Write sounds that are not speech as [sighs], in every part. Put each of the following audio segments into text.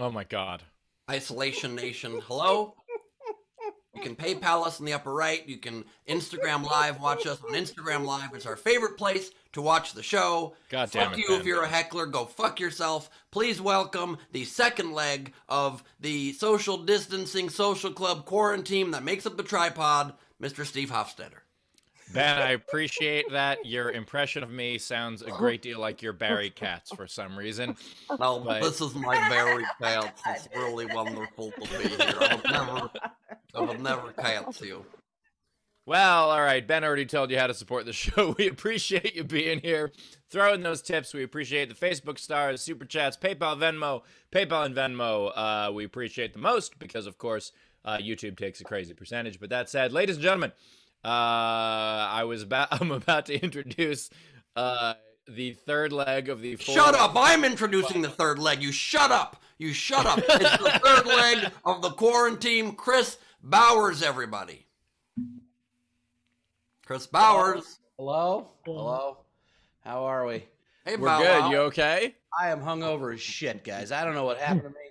Oh my god. Isolation Nation. Hello? You can PayPal us in the upper right. You can Instagram Live watch us on Instagram Live. It's our favorite place to watch the show. God damn fuck it, you Ben. if you're a heckler. Go fuck yourself. Please welcome the second leg of the social distancing social club quarantine that makes up the tripod, Mr. Steve Hofstetter. Ben, I appreciate that. Your impression of me sounds a great deal like your Barry Katz for some reason. No, But- this is my Barry Katz. It's [laughs] really wonderful to be here. I would never, I would never cats you. Well, all right. Ben already told you how to support the [laughs] show. We appreciate you being here. Throw in those tips. We appreciate the Facebook stars, super chats, PayPal, Venmo, PayPal and Venmo. Uh, we appreciate the most because, of course, uh, YouTube takes a crazy percentage. But that said, ladies and gentlemen, uh, I was about [laughs] I'm about to introduce uh, the third leg of the. Four Shut up! I'm [laughs] introducing the third leg. You shut up! You shut up! [laughs] It's the third leg of the quarantine. Chris Bowers, everybody. Chris Bowers. Hello? Hello? How are we? Hey, We're Bow good. Wow. You okay? I am hungover as shit, guys. I don't know what happened to me.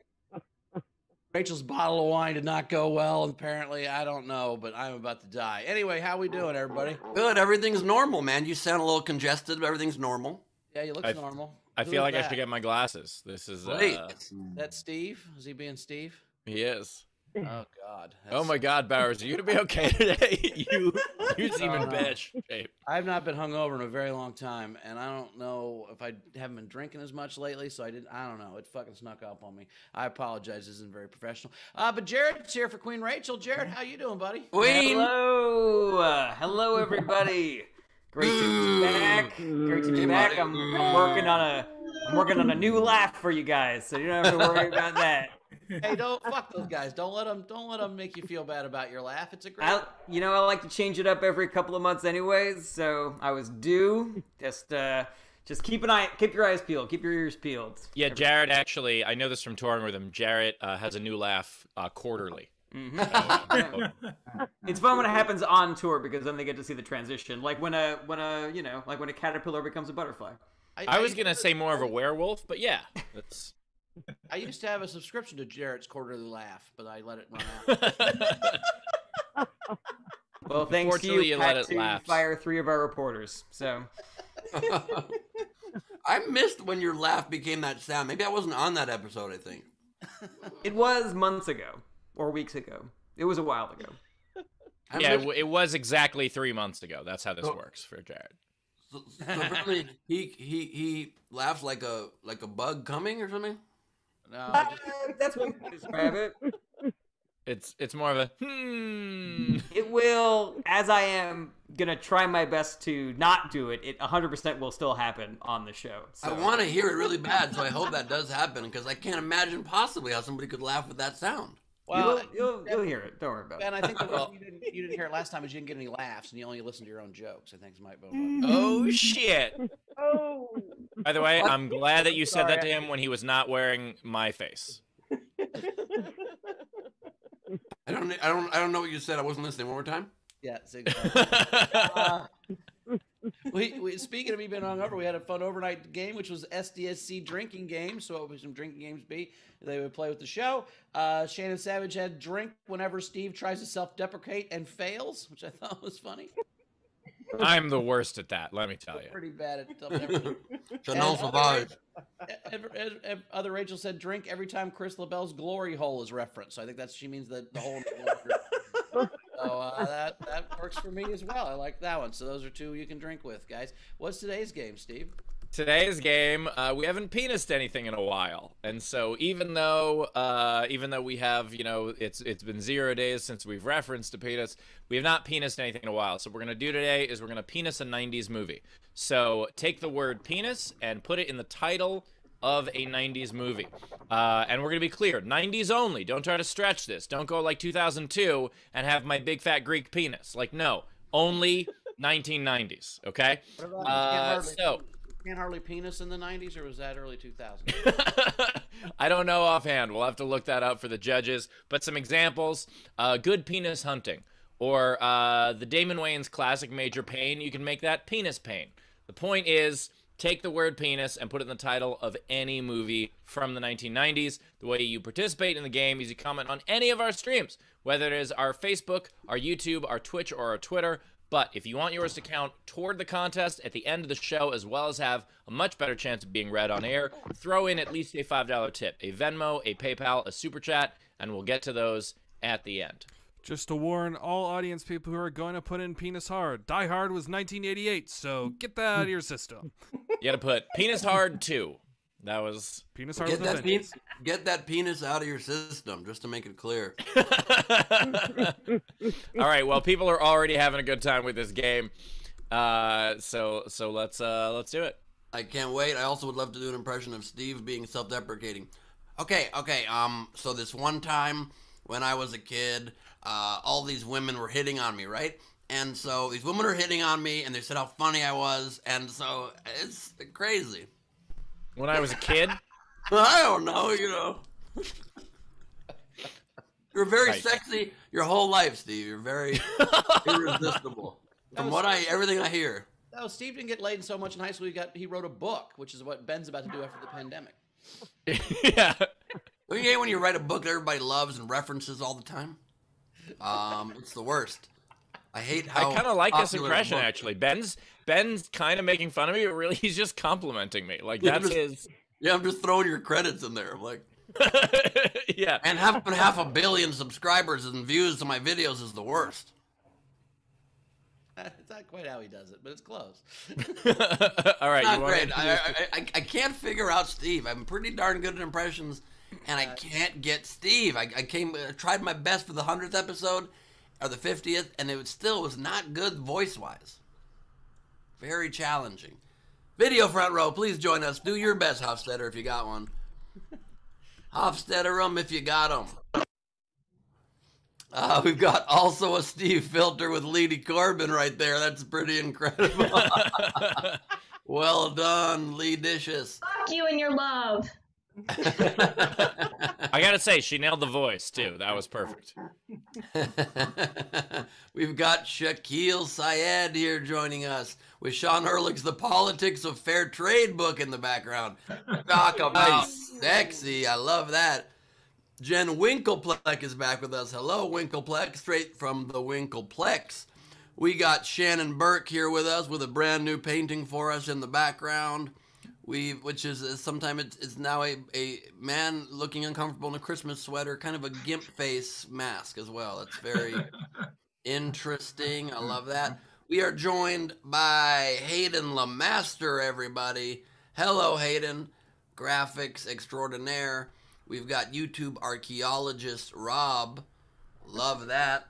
Rachel's bottle of wine did not go well, apparently I don't know, but I'm about to die. Anyway, how we doing, everybody? Good. Everything's normal, man. You sound a little congested, but everything's normal. Yeah, you look I- normal. I Who feel is like I should get my glasses. This is. Great. Uh, That Steve? Is he being Steve? he is. [laughs] Oh God. Oh my God, Bowers, are you gonna be okay [laughs] today? [laughs] you you seem in No, no. bad shape. I've not been hungover in a very long time, and I don't know if I haven't been drinking as much lately, so I didn't. I don't know. It fucking snuck up on me. I apologize. This isn't very professional. Uh, but Jared's here for Queen Rachel. Jared, how you doing, buddy? Queen. Hello, uh, hello everybody. Great to be back. Great to be back. I'm, I'm working on a I'm working on a new laugh for you guys, so you don't have to worry about that. Hey, don't fuck those guys. Don't let them. Don't let them make you feel bad about your laugh. It's a great. I, you know, I like to change it up every couple of months, anyways. So I was due. Just, uh, just keep an eye, keep your eyes peeled, keep your ears peeled. Yeah, Jared. Actually, I know this from touring with him. Jared uh, has a new laugh uh, quarterly. Mhm. [laughs] It's fun when it happens on tour because then they get to see the transition, like when a when a you know like when a caterpillar becomes a butterfly. I was gonna say more of a werewolf, but yeah, that's. I used to have a subscription to Jared's quarterly laugh, but I let it run out. [laughs] Well, thanks to Unfortunately, you, you let it to lapse. fire three of our reporters. So [laughs] I missed when your laugh became that sound. Maybe I wasn't on that episode. I think. [laughs] it was months ago or weeks ago. It was a while ago. I yeah, it, missed- it was exactly three months ago. That's how this Oh. works for Jared. so, so really, he he he laughs like a like a bug coming or something. No, I just- [laughs] That's one way to describe it. It's it's more of a hmm. [laughs] It will, as I am gonna try my best to not do it. It 100% will still happen on the show. So. I want to hear it really bad, so I hope that does happen because I can't imagine possibly how somebody could laugh with that sound. well, you'll, you'll, you'll hear it. Don't worry about Ben, it. And I think the [laughs] reason you didn't, you didn't hear it last time is you didn't get any laughs, and you only listened to your own jokes. I think this might be. Oh shit! Oh. By the way, I'm glad that you said that to him when he was not wearing my face. I don't I don't I don't know what you said. I wasn't listening. One more time. Yeah. see, uh, we, we speaking of me being hungover, we had a fun overnight game, which was SDSC drinking game. So what would some drinking games be? They would play with the show. Uh, Shannon Savage had drink whenever Steve tries to self-deprecate and fails, which I thought was funny. I'm the worst at that. Let me [laughs] tell you. Pretty bad at self-deprecating. Chanel And Sauvage. Ev- ev- ev- Other Rachel said drink every time Chris LaBelle's glory hole is referenced. So I think that's she means the, the hole. In the so uh, that that works for me as well. I like that one. So those are two you can drink with, guys. What's today's game, Steve? Today's game, uh, we haven't penised anything in a while, and so even though, uh, even though we have, you know, it's it's been zero days since we've referenced a penis, we have not penised anything in a while. So what we're gonna do today is we're gonna penis a '90s movie. So take the word penis and put it in the title of a 90s movie. Uh, and we're going to be clear 90s only. Don't try to stretch this. Don't go like 2002 and have my big fat Greek penis. Like, no, only 1990s, okay? Uh, so- can't hardly penis in the '90s, or was that early 2000s? [laughs] I don't know offhand. We'll have to look that up for the judges. But some examples uh, good penis hunting. Or uh, the Damon Wayans classic Major Payne. You can make that penis pain. The point is, take the word penis and put it in the title of any movie from the 1990s. The way you participate in the game is you comment on any of our streams, whether it is our Facebook, our YouTube, our Twitch, or our Twitter. But if you want yours to count toward the contest at the end of the show, as well as have a much better chance of being read on air, throw in at least a $5 tip, a Venmo, a PayPal, a Super Chat, and we'll get to those at the end. Just to warn all audience people who are going to put in penis hard. Die Hard was 1988, so get that out of your system. You got to put penis hard too. That was Penis hard Get with that, penis, get that penis out of your system, just to make it clear. [laughs] [laughs] All right. Well, people are already having a good time with this game, uh, so so let's uh, let's do it. I can't wait. I also would love to do an impression of Steve being self-deprecating. Okay, okay. Um, so this one time when I was a kid, uh, all these women were hitting on me, right? And so these women are hitting on me, and they said how funny I was, and so it's crazy. When I was a kid, [laughs] I don't know, you know. [laughs] You're very Right. sexy your whole life, Steve. You're very [laughs] irresistible. From what I, everything I hear. No, Steve didn't get laid so much in high school. He got he wrote a book, which is what Ben's about to do after the pandemic. yeah. Don't you hate when you write a book that everybody loves and references all the time? Um, it's the worst. I hate how I kind of like this impression actually. Ben's Ben's kind of making fun of me, but really [laughs] he's just complimenting me. Like Yeah, that's just- his. [laughs] Yeah, I'm just throwing your credits in there. I'm like, [laughs] yeah. and having half a billion subscribers and views to my videos is the worst. It's not quite how he does it, but it's close. All right. Not you want great. I, I, I, I can't figure out Steve. I'm pretty darn good at impressions, and I uh, can't get Steve. I, I came, I tried my best for the hundredth episode, or the fiftieth, and it still was not good voice wise. Very challenging. Video front row, please join us. Do your best, Hofstetter, if you got one. [laughs] Hofstetter 'em if you got 'em. Uh, we've got also a Steve filter with Leedy Corbin right there. That's pretty incredible. [laughs] [laughs] well done, Lee Dishes. Fuck you and your love. [laughs] I gotta say, she nailed the voice too. That was perfect. [laughs] We've got Shaquille Syed here joining us with Sean Ehrlich's The Politics of Fair Trade book in the background. Talk [laughs] about sexy. I love that. Jen Winkleplex is back with us. Hello, Winkleplex, straight from the Winkleplex. We got Shannon Burke here with us with a brand new painting for us in the background. We, which is, is sometimes it's, it's now a, a man looking uncomfortable in a Christmas sweater, kind of a gimp face mask as well. It's very [laughs] interesting. I love that. Mm-hmm. We are joined by Hayden Lamaster, everybody. Hello, Hayden. Graphics extraordinaire. We've got YouTube archaeologist Rob. Love that.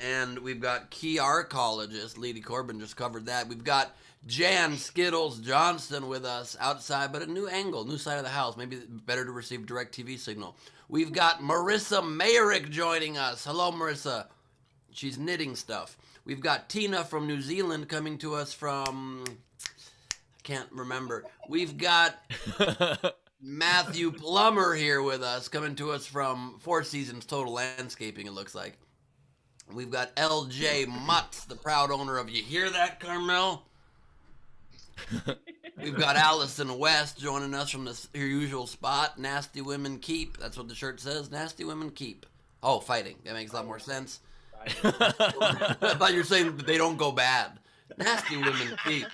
And we've got key archaeologist, Leedy Corbin just covered that. We've got Jan Skittles Johnston with us outside, but a new angle, new side of the house. Maybe better to receive direct TV signal. We've got Marissa Mayrick joining us. Hello, Marissa. She's knitting stuff. We've got Tina from New Zealand coming to us from. I can't remember. We've got [laughs] Matthew Plummer here with us, coming to us from Four Seasons Total Landscaping, it looks like. We've got LJ Mutz, the proud owner of You Hear That, Carmel? We've got Allison West joining us from this, her usual spot. Nasty Women Keep. That's what the shirt says. Nasty Women Keep. Oh, fighting. That makes a lot more sense. [laughs] I thought you were saying that they don't go bad. Nasty Women Keep.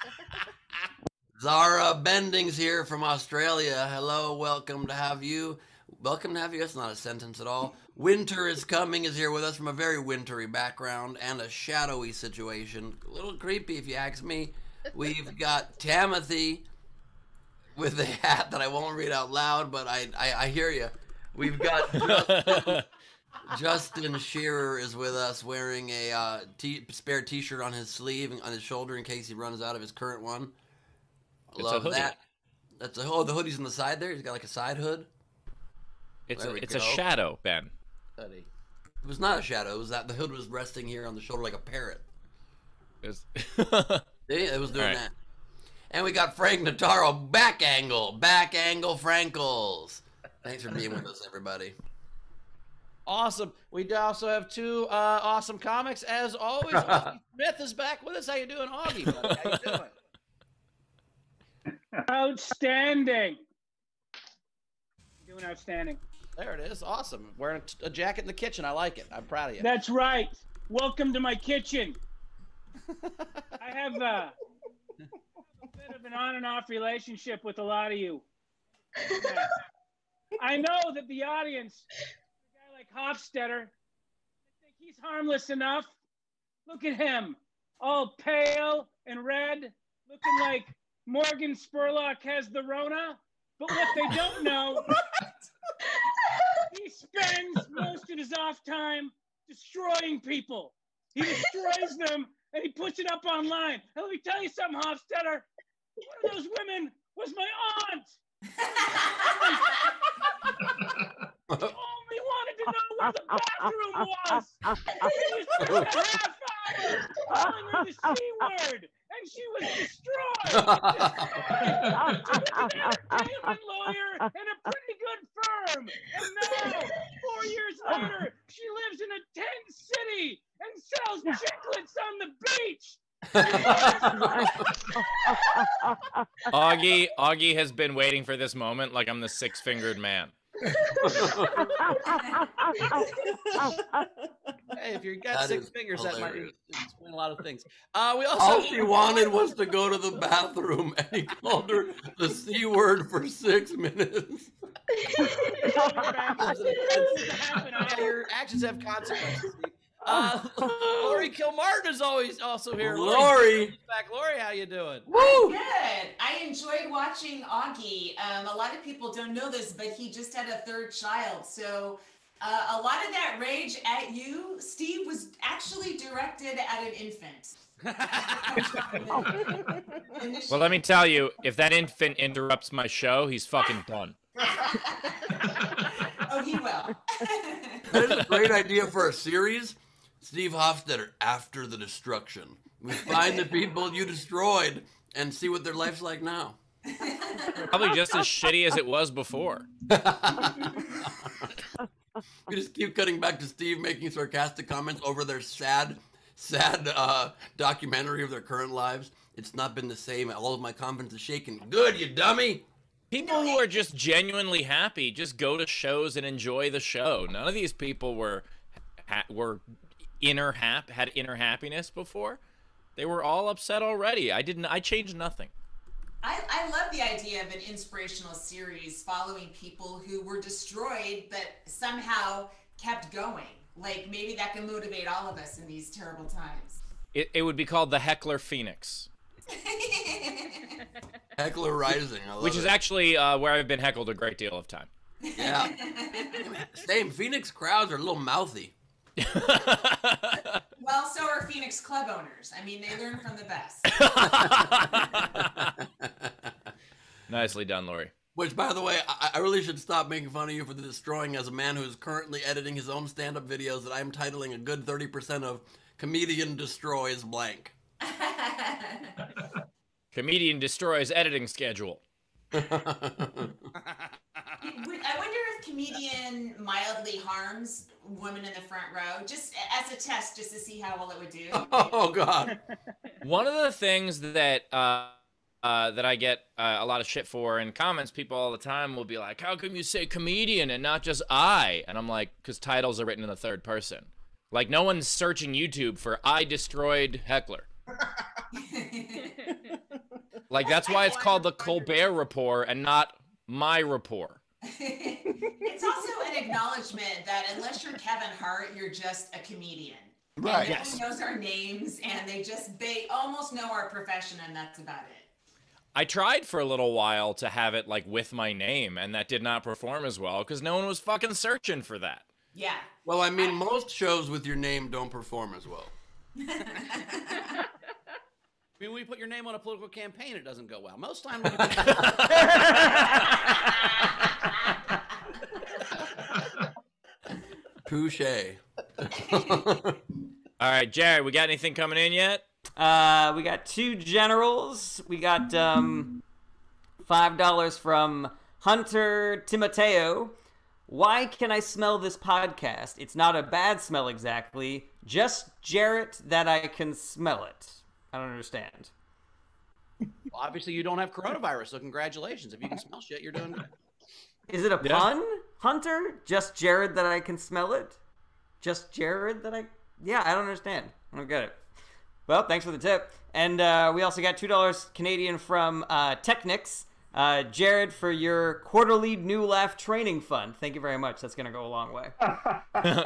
Zara Bendings here from Australia. Hello, welcome to have you. Welcome to have you. That's not a sentence at all. Winter is coming is here with us from a very wintry background and a shadowy situation. A little creepy if you ask me. We've got Timothy with a hat that I won't read out loud, but I I, I hear you. We've got [laughs] Justin, Justin Shearer is with us wearing a uh, t- spare T-shirt on his sleeve and on his shoulder in case he runs out of his current one. It's a Love hoodie. that. That's a oh the hoodie's on the side there. He's got like a side hood. It's There a, it's a shadow, Ben. Buddy. It was not a shadow. It was that the hood was resting here on the shoulder like a parrot. It's- [laughs] Yeah, it was doing All right. that. And we got Frank Notaro back angle, back angle Frankles. Thanks for being with us, everybody. Awesome. We also have two uh, awesome comics as always. [laughs] Auggie Smith is back with us. How you doing, Auggie? Buddy? How you doing? Outstanding. Doing outstanding. There it is. Awesome. Wearing a, a jacket in the kitchen. I like it. I'm proud of you. That's right. Welcome to my kitchen. I have uh, a bit of an on and off relationship with a lot of you. I know that the audience, a guy like Hofstetter, I think he's harmless enough. Look at him, all pale and red, looking like Morgan Spurlock has the Rona. But what they don't know, he spends most of his off time destroying people. He destroys them and he puts it up online. And let me tell you something, Hofstetter. One of those women was my aunt. [laughs] only wanted to know where the bathroom was. Spent a half hour calling her the C word, and she was destroyed. With an entertainment lawyer [laughs] and a pretty good firm. And now, four years later, she lives in a tent city and sells chiclets on the beach. Auggie, Auggie has been waiting for this moment like I'm the six-fingered man. Hey, if you've got That six is fingers, that might hilarious. explain a lot of things. Uh, we also All she wanted was to go to the bathroom, and he called her the c word for six minutes. Your actions have consequences. [laughs] Steve. Uh, [laughs] Laurie Kilmartin is always also here. Laurie. back. Laurie, how you doing? Woo! Good. I enjoyed watching Auggie. Um, a lot of people don't know this, but he just had a third child. So uh, a lot of that rage at you, Steve, was actually directed at an infant. [laughs] Well, let me tell you, if that infant interrupts my show, he's fucking done. [laughs] oh, he will. That is a great idea for a series. Steve Hofstetter, After the Destruction. We find the people you destroyed and see what their life's like now. Probably just as shitty as it was before. [laughs] We just keep cutting back to Steve making sarcastic comments over their sad, sad uh, documentary of their current lives. It's not been the same. All of my confidence is shaken. Good, you dummy. People who are just genuinely happy just go to shows and enjoy the show. None of these people were ha- were inner hap had inner happiness before. They were all upset already. I didn't. I changed nothing. I, I love the idea of an inspirational series following people who were destroyed but somehow kept going. Like maybe that can motivate all of us in these terrible times. It, it would be called the Heckler Phoenix, [laughs] Heckler Rising. I love which is it. actually uh, where I've been heckled a great deal of time. Yeah. [laughs] Same. Phoenix crowds are a little mouthy. [laughs] well, so are Phoenix Club owners. I mean, they learn from the best. [laughs] Nicely done, Laurie. Which, by the way, I, I really should stop making fun of you for the destroying as a man who is currently editing his own stand up videos that I'm titling a good 30% of Comedian Destroys Blank. [laughs] Comedian destroys editing schedule. I wonder if comedian mildly harms woman in the front row, just as a test, just to see how well it would do. [laughs] oh, God. [laughs] One of the things that uh, uh, that I get uh, a lot of shit for in comments, people all the time will be like, "How come you say comedian and not just I?" And I'm like, "Because titles are written in the third person. Like no one's searching YouTube for "I destroyed Heckler." [laughs] Like that's why it's called the Colbert Report and not my report. [laughs] it's also an acknowledgement that unless you're Kevin Hart, you're just a comedian. Right. And no one knows our names, and they just they almost know our profession, and that's about it. I tried for a little while to have it like with my name, and that did not perform as well because no one was fucking searching for that. Yeah. Well, I mean, most shows with your name don't perform as well. [laughs] I mean, when you put your name on a political campaign, it doesn't go well. Most times, [laughs] when you Touche. All right, Jared, we got anything coming in yet? Uh, we got two generals. We got um, five dollars from Hunter Timoteo. Why can I smell this podcast? It's not a bad smell exactly. Just Jared that I can smell it. I don't understand. Obviously, you don't have coronavirus, so congratulations. If you can smell shit, you're doing good. Is it a Yeah. pun, Hunter? Just Jared that I can smell it? Just Jared that I. Yeah, I don't understand. I don't get it. Well, thanks for the tip. And uh, we also got $2 Canadian from uh, Technics. Uh, Jared, for your quarterly New Laugh training fund. Thank you very much. That's going to go a long way. [laughs]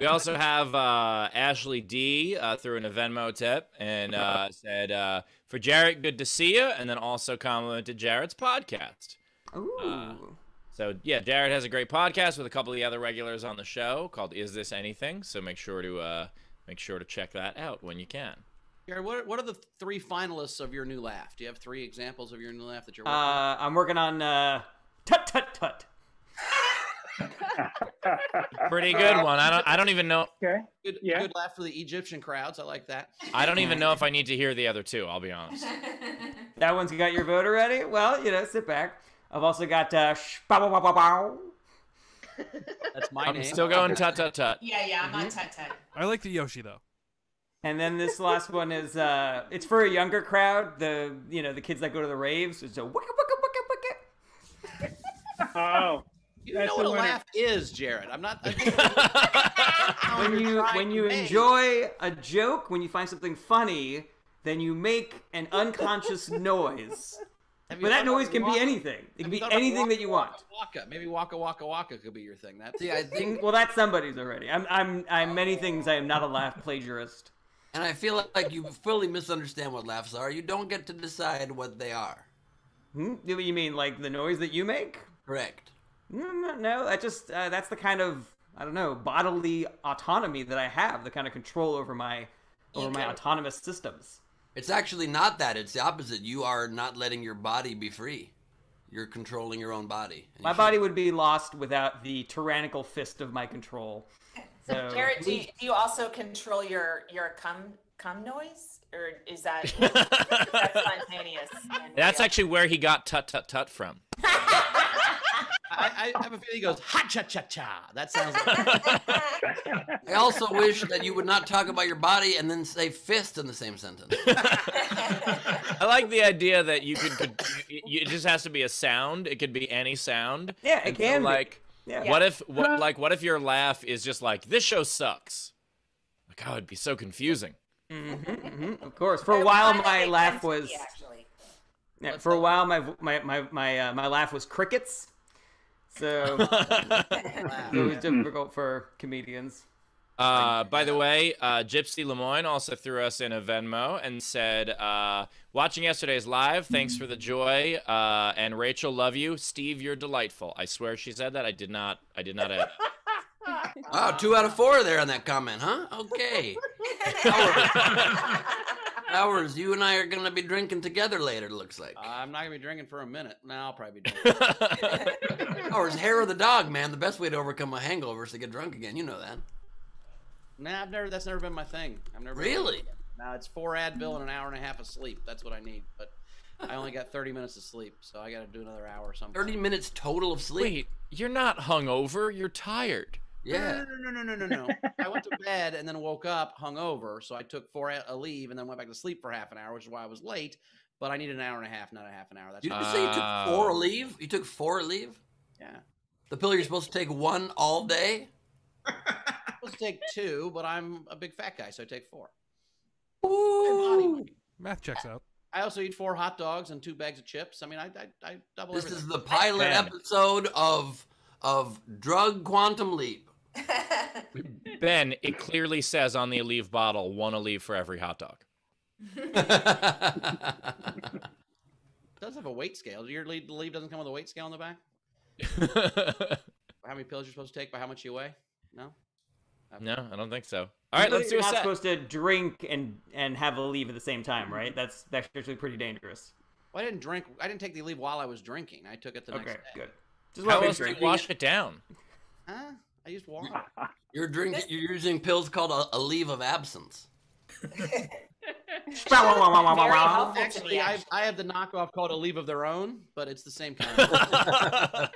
We also have uh, Ashley D uh, through an Venmo tip and uh, said, uh, for Jared, good to see you. And then also complimented Jared's podcast. Ooh. So, yeah, Jared has a great podcast with a couple of the other regulars on the show called Is This Anything? So make sure to uh, make sure to check that out when you can. Jared, what are, what are the three finalists of your new laugh? Do you have three examples of your new laugh that you're working on? uh, I'm working on uh, Tut Tut Tut. [laughs] Pretty good one. I don't I don't even know Okay. Good, yeah. good laugh for the Egyptian crowds. I like that. I don't even know if I need to hear the other two, I'll be honest. [laughs] That one's got your vote already? Well, you know, sit back. I've also got uh, sh- bow, bow, bow, bow, bow. [laughs] That's my I'm name. still going tut tut tut. yeah, yeah, I'm on Tut Tut. I like the Yoshi though. And then this last one is uh it's for a younger crowd, the you know, the kids that go to the raves. It's a wicka wicka wicka wicka. [laughs] Oh, You That's know what the a winner. laugh is, Jared. I'm not. I [laughs] think When you're you trying when to you make. enjoy a joke, when you find something funny, then you make an unconscious noise. Have But that noise can be anything. It can be anything that you want. Waka, waka? Maybe waka waka waka could be your thing. That's See, I think, Well, that's somebody's already. I'm I'm I'm many things. I am not a laugh plagiarist. and I feel like you fully misunderstand what laughs are. You don't get to decide what they are. Hmm? You mean like the noise that you make? Correct. No, no, no. That just uh, that's the kind of I don't know bodily autonomy that I have, the kind of control over my over my autonomous systems. It's actually not that. It's the opposite. You are not letting your body be free. You're controlling your own body. And My you body would be lost without the tyrannical fist of my control. [laughs] So, Jared, do you, do you also control your your cum cum noise, or is that, [laughs] is that spontaneous? That's actually where he got tut tut tut from. [laughs] I, I have a feeling he goes ha cha cha cha. That sounds like [laughs] I also wish that you would not talk about your body and then say fist in the same sentence. I like the idea that you could, could you, you- it just has to be a sound. It could be any sound. Yeah, it And so, can like Yeah. what if what like what if your laugh is just like this show sucks? Like oh, it'd be so confusing. Mhm, of course. For a while, my laugh sense to me, was actually. yeah, for a while my my my my uh, my laugh was crickets. [laughs] So it was difficult for comedians. Uh, by the way, uh, Gypsy Lemoyne also threw us in a Venmo and said, uh, "Watching yesterday's live, thanks for the joy." Uh, and Rachel, love you. Steve, you're delightful. I swear she said that. I did not. I did not. Add. Wow, two out of four there on that comment, huh? Okay. [laughs] [laughs] Hours, Hours, you and I are going to be drinking together later, it looks like. I'm not gonna be drinking for a minute. No, I'll probably be drinking. [laughs] Hours, hair of the dog, man. The best way to overcome a hangover is to get drunk again. You know that. nah, I've never. That's never been my thing. I've never Really? No, it's four Advil and an hour and a half of sleep. That's what I need. But I only got 30 minutes of sleep, so I got to do another hour or something. 30 minutes total of sleep. Wait, you're not hungover. You're tired. Yeah. No, no, no, no, no, no, no. I went to [laughs] bed and then woke up hungover, so I took four Aleve and then went back to sleep for half an hour, which is why I was late. But I needed an hour and a half, not a half an hour. That's Did you say you took four leave? You took four leave? yeah. The pill you're supposed to take one all day? I'm supposed to take two, but I'm a big fat guy, so I take four. Ooh. Math checks out. I also eat four hot dogs and two bags of chips. I mean, I I, I double This everything. is the pilot Man. episode of of Drug Quantum Leap. Ben, it clearly says on the Aleve bottle, one Aleve for every hot dog. It [laughs] does have a weight scale. Your lead, the leave doesn't come with a weight scale on the back. [laughs] How many pills you're supposed to take by how much you weigh? No. no, I don't think so. All right, let's do a set. You're not supposed to drink and and have Aleve at the same time, right? That's that's actually pretty dangerous. Well, I didn't drink. I didn't take the leave while I was drinking. I took it the Okay, next day. Okay, good. Just How wanna else do you wash it down? Huh? I used water. You're drinking. You're using pills called a, a leave of absence. Wow, wow, wow, wow, wow, Very helpful Actually. I. I have the knockoff called a leave of their own, but it's the same kind. [laughs]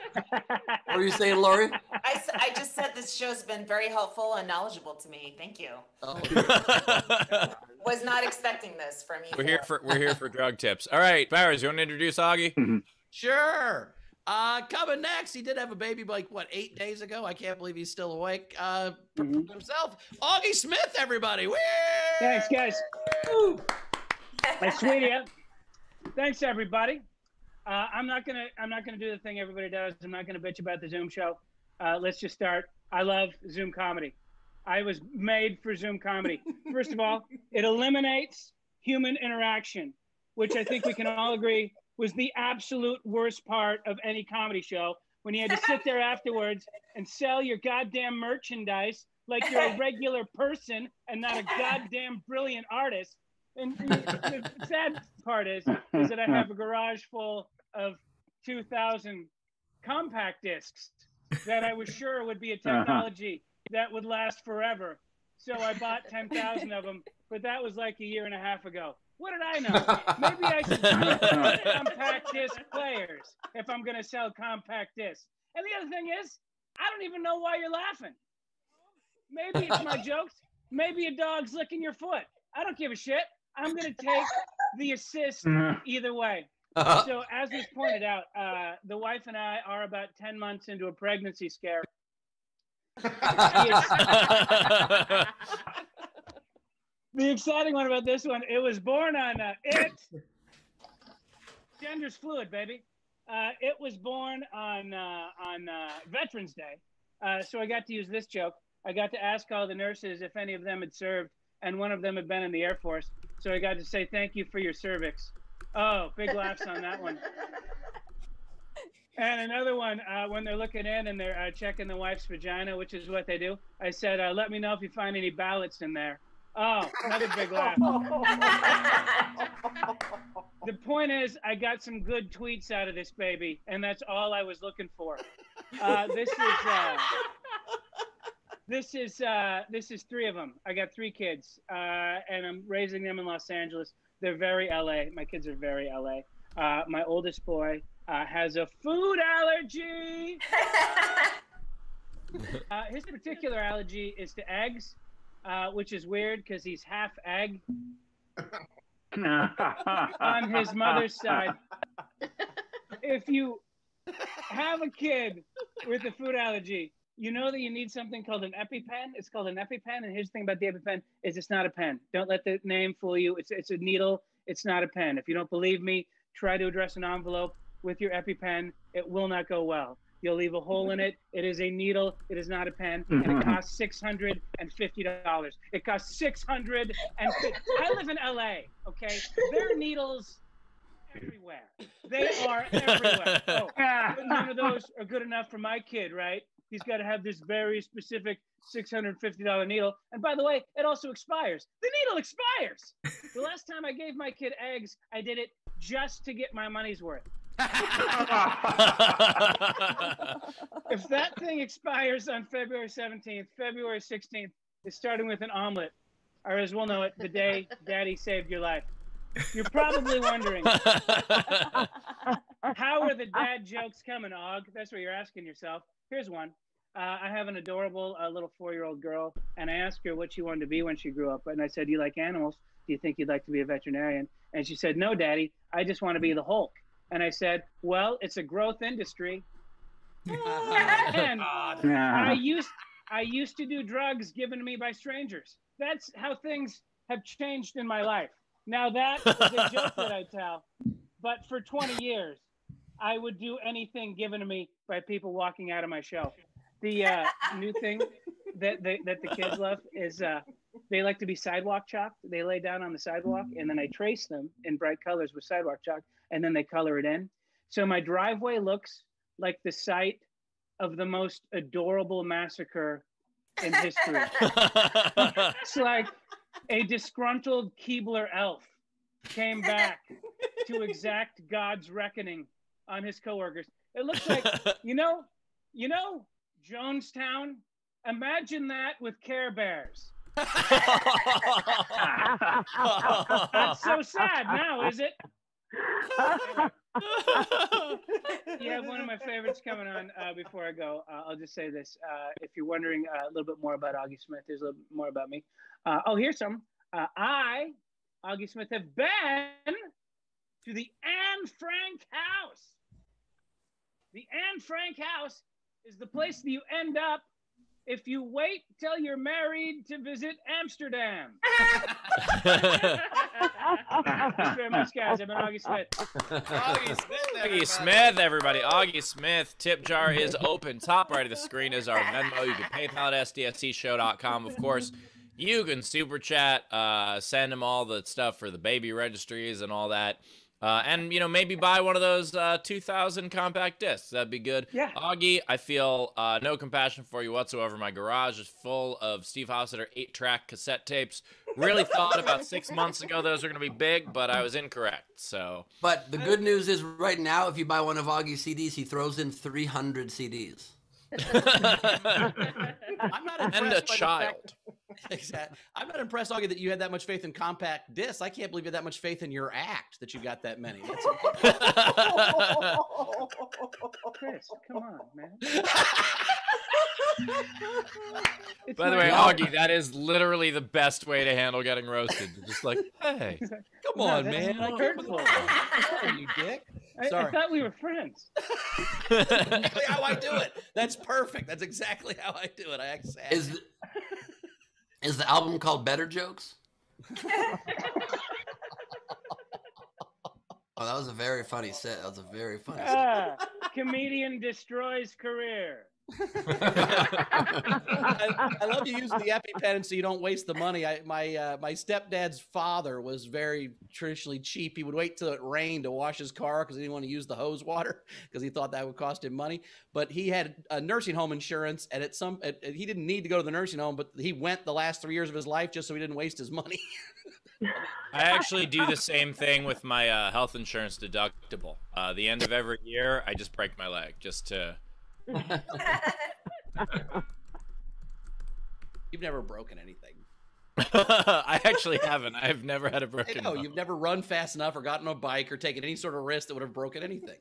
What are you saying, Laurie? I just said this show's been very helpful and knowledgeable to me. Thank you. oh, [laughs] Was not expecting this. this from you. We're here for we're here for drug tips. All right, Bowers, you want to introduce Auggie? Mm-hmm. Sure. Uh, coming next, he did have a baby like what eight days ago. I can't believe he's still awake. Uh, Mhm. himself, Auggie Smith. Everybody, Woo! Thanks, guys. My sweetie. Thanks, everybody. Uh, I'm not gonna. I'm not gonna do the thing everybody does. I'm not gonna bitch about the Zoom show. Uh, let's just start. I love Zoom comedy. I was made for Zoom comedy. First of all, it eliminates human interaction, which I think we can all agree was the absolute worst part of any comedy show. When you had to sit there afterwards and sell your goddamn merchandise like you're a [laughs] regular person and not a goddamn brilliant artist. And the sad part is, is that I have a garage full of 2,000 compact discs that I was sure would be a uh-huh. technology that would last forever. So I bought 10,000 of them, but that was like a year and a half ago. What did I know? Maybe I should do [laughs] compact disc players if I'm going to sell compact discs. And the other thing is, I don't even know why you're laughing. Maybe it's my [laughs] jokes. Maybe a dog's licking your foot. I don't give a shit. I'm going to take the assist [laughs] either way. So, as was pointed out, uh, the wife and I are about 10 months into a pregnancy scare. The exciting one about this one, it was born on uh, it. [laughs] Gender's fluid, baby. Uh, it was born on uh, on uh, Veterans Day, uh, so I got to use this joke. I got to ask all the nurses if any of them had served, and one of them had been in the Air Force. So I got to say thank you for your cervix. Oh, big laughs on that one. And another one, uh, when they're looking in and they're uh, checking the wife's vagina, which is what they do, I said, uh, let me know if you find any ballots in there. Oh, another big [laughs] laugh. the point is, I got some good tweets out of this baby, and that's all I was looking for. Uh, this is uh, this is uh, this is three of them. I got three kids, uh, and I'm raising them in Los Angeles. They're very LA. My kids are very LA. Uh, my oldest boy uh, has a food allergy. [laughs] Uh, his particular allergy is to eggs, uh, which is weird because he's half egg [laughs] on his mother's side. If you have a kid with a food allergy, you know that you need something called an EpiPen. It's called an EpiPen, and here's the thing about the EpiPen: is it's not a pen. Don't let the name fool you. It's it's a needle. It's not a pen. If you don't believe me, try to address an envelope with your EpiPen. It will not go well. You'll leave a hole in it. It is a needle. It is not a pen, and it mm-hmm. costs six hundred and fifty dollars. It costs six hundred and. I live in LA. Okay, there are needles everywhere. They are everywhere. [laughs] Oh, none of those are good enough for my kid, right? He's got to have this very specific $650 needle. And by the way, it also expires. The needle expires. The last time I gave my kid eggs, I did it just to get my money's worth. If that thing expires on February 17th, February 16th is starting with an omelet, or as we'll know it, the day daddy saved your life. You're probably wondering, how are the dad jokes coming, Og? That's what you're asking yourself. Here's one. Uh, I have an adorable uh, little four-year-old girl, and I asked her what she wanted to be when she grew up. And I said, "Do you like animals? Do you think you'd like to be a veterinarian?" And she said, "No, Daddy. I just want to be the Hulk." And I said, "Well, it's a growth industry." [laughs] and I used I used to do drugs given to me by strangers. That's how things have changed in my life. Now that is a joke that I tell, but for 20 years, I would do anything given to me by people walking out of my show. The uh, new thing that they, that the kids love is uh, they like to be sidewalk chalked. They lay down on the sidewalk, and then I trace them in bright colors with sidewalk chalk, and then they color it in. So my driveway looks like the site of the most adorable massacre in history. [laughs] It's like a disgruntled Keebler elf came back to exact God's reckoning on his coworkers. It looks like, [laughs] you know, you know, Jonestown. Imagine that with Care Bears. [laughs] That's so sad now, is it? You have one of my favorites coming on uh, before I go. Uh, I'll just say this. Uh, if you're wondering uh, a little bit more about Auggie Smith, there's a little more about me. Uh, oh, here's some. Uh, I Auggie Smith have been to the Anne Frank house. The Anne Frank house is the place that you end up if you wait till you're married to visit Amsterdam. Thanks very much, guys. I've been Auggie [laughs] Smith. Auggie Smith, Auggie Smith, everybody. Auggie Smith. Tip jar is open. Top right of the screen is our Venmo. You can PayPal at sdscshow.com. Of course, you can super chat, uh, send him all the stuff for the baby registries and all that. Uh, and you know maybe buy one of those uh, 2000 compact discs. That'd be good. Yeah. auggie i feel uh, no compassion for you whatsoever. My garage is full of steve Hofstetter 8 track cassette tapes. Really [laughs] thought about six months ago those were going to be big but i was incorrect so. But the good news is, right now, if you buy one of Auggie's CDs, he throws in 300 CDs. I'm [laughs] not [laughs] impressed and a by the child. fact- [laughs] Exactly. I'm not impressed, Auggie, that you had that much faith in compact discs. I can't believe you had that much faith in your act that you got that many. Chris, come on, man. By the way. Auggie, that is literally the best way to handle getting roasted. Just like, hey, Come No, on, man. not I hurtful. Come on, you dick. I, I thought we were friends. [laughs] exactly how I do it. That's perfect. That's exactly how I do it. I act sad. Is the, is the album called Better Jokes? [laughs] Oh, that was a very funny set. That was a very funny set. Ah, [laughs] comedian destroys career. [laughs] I, I love you using the EpiPen so you don't waste the money. I, my uh, my stepdad's father was very traditionally cheap. He would wait till it rained to wash his car because he didn't want to use the hose water [laughs] because he thought that would cost him money. But he had a nursing home insurance, and at some at, at- he didn't need to go to the nursing home, but he went the last three years of his life just so he didn't waste his money. [laughs] I actually do the same thing with my uh, health insurance deductible. Uh, the end of every year, I just break my leg just to. [laughs] You've never broken anything. [laughs] I actually haven't. I've never had a broken. know bone. you've never run fast enough or gotten on a bike or taken any sort of risk that would have broken anything.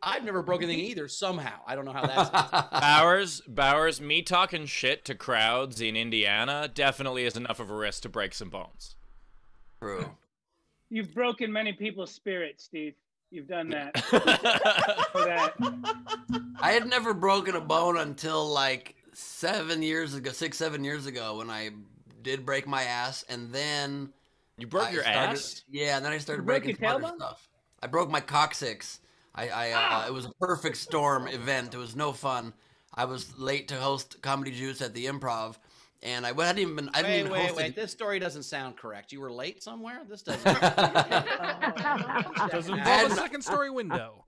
I've never broken anything either. Somehow, I don't know how that's. [laughs] Bowers, Bowers, me talking shit to crowds in Indiana definitely is enough of a risk to break some bones. True. You've broken many people's spirits, Steve. You've done that. [laughs] That. I had never broken a bone until like seven years ago, six, seven years ago, when I did break my ass, and then you broke I your started- ass? Yeah, and then I started breaking some other stuff. I broke my coccyx. I, I uh, it was a perfect storm event. It was no fun. I was late to host Comedy Juice at the Improv, and I hadn't even been. I didn't Wait, even wait, host wait. it. This story doesn't sound correct. You were late somewhere? This doesn't. [laughs] Doesn't Now, involve a second story window.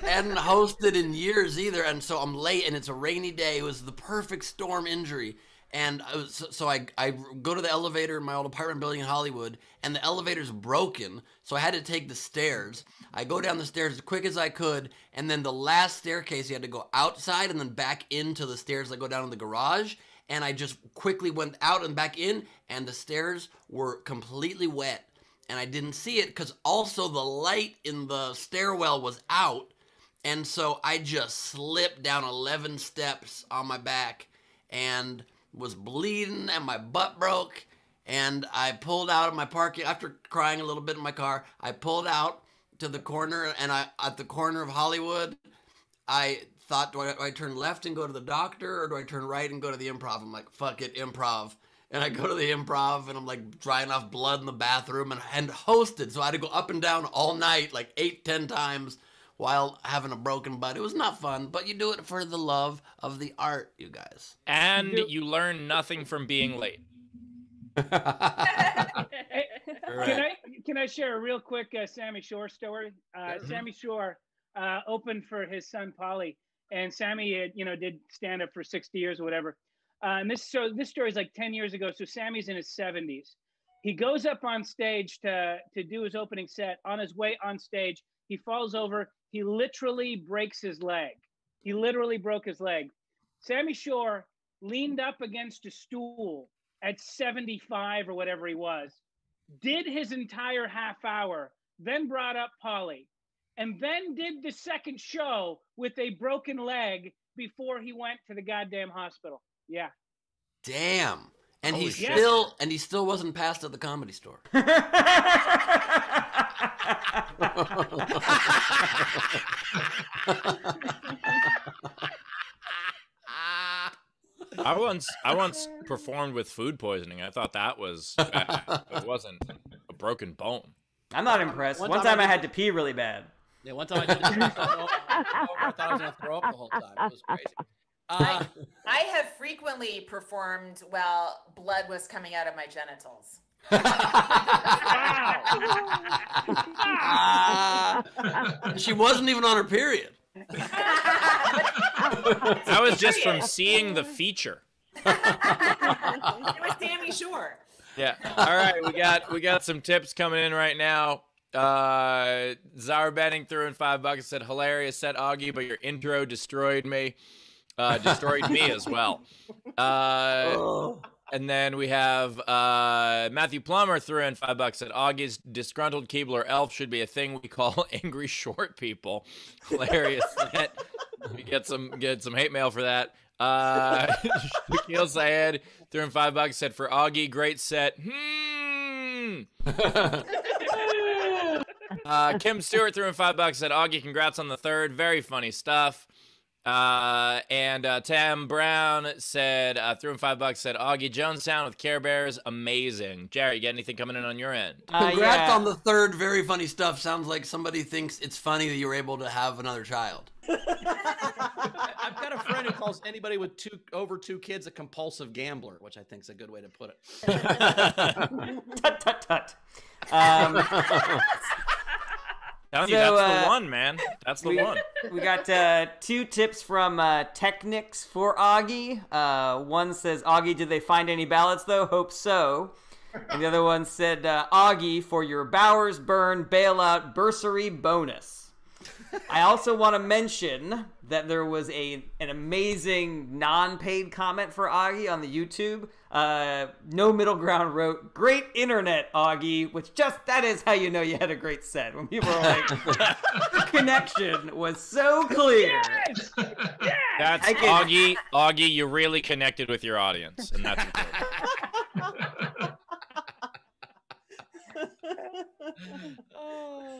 hadn't hosted in years either, and so I'm late, and it's a rainy day. It was the perfect storm injury, and I was, so- so I I go to the elevator in my old apartment building in Hollywood, and the elevator's broken, so I had to take the stairs. I go down the stairs as quick as I could, and then the last staircase, you had to go outside and then back into the stairs that go down to the garage. And I just quickly went out and back in, and the stairs were completely wet and I didn't see it because also the light in the stairwell was out. And so I just slipped down 11 steps on my back and was bleeding, and my butt broke. And I pulled out of my parking after crying a little bit in my car. I pulled out to the corner, and I at the corner of Hollywood, I thought, do I, do I turn left and go to the doctor, or do I turn right and go to the improv? I'm like, fuck it, improv. And I go to the improv, and I'm like drying off blood in the bathroom, and, and hosted. So I had to go up and down all night, like eight, ten times, while having a broken butt. It was not fun, but you do it for the love of the art, you guys. And You- you learn nothing from being late. [laughs] Hey, Can I can I share a real quick uh, Sammy Shore story? Uh. Sammy Shore uh, opened for his son Pauly, and Sammy had, you know did stand up for sixty years or whatever. Uh, and this so this story is like ten years ago. So Sammy's in his seventies. He goes up on stage to to do his opening set. On his way on stage, he falls over. He literally breaks his leg. He literally broke his leg. Sammy Shore leaned up against a stool at 75 or whatever he was, did his entire half hour, then brought up Pauly, and then did the second show with a broken leg before he went to the goddamn hospital. Yeah. Damn. And he shit. still and he still wasn't passed at the comedy store. [laughs] I once I once performed with food poisoning. I thought that was bad. it wasn't a broken bone. I'm not impressed. One One time time I I had to pee really bad. Yeah, one time I did this, I thought I thought was gonna throw up the whole time. It was crazy. Uh, I have frequently performed while blood was coming out of my genitals. [laughs] she wasn't even on her period. [laughs] That was just from seeing the feature. It was Tammy Shore. Yeah. All right, we got we got some tips coming in right now. Uh Zara Benning threw in five bucks said hilarious set Auggie, but your intro destroyed me. Uh destroyed me as well. [laughs] Uh and then we have uh Matthew Plummer threw in five bucks said Auggie's disgruntled Keebler elf should be a thing we call [laughs] angry short people. Hilarious [laughs] set. We get some get some hate mail for that. Uh Shaquille Syed threw in five bucks, said for Auggie, great set. Hmm. Uh, Kim Stewart threw in five bucks, said Auggie, congrats on the third. Very funny stuff. Uh, and uh, Tam Brown said, uh, threw in five bucks, said Auggie Jonestown with Care Bears, amazing. Jerry, you got anything coming in on your end? Uh, Congrats yeah. on the third very funny stuff. Sounds like somebody thinks it's funny that you were able to have another child. [laughs] I've got a friend who calls anybody with two over two kids a compulsive gambler, which I think is a good way to put it. [laughs] tut tut tut. Um, [laughs] Telling you, So, that's the uh, one, man. That's the we, one. [laughs] we got uh, two tips from uh, Technics for Auggie. Uh, one says, Auggie, did they find any ballots though? Hope so. And the other one said, uh, Auggie, for your Bowers Burn bailout bursary bonus. I also want to mention that there was a an amazing non-paid comment for Auggie on the YouTube. Uh, no middle ground wrote, "Great internet, Auggie," which just that is how you know you had a great set. When people are like, [laughs] "The connection was so clear." Yes! Yes! That's I can- Auggie. Auggie, you really connected with your audience, and that's important. [laughs]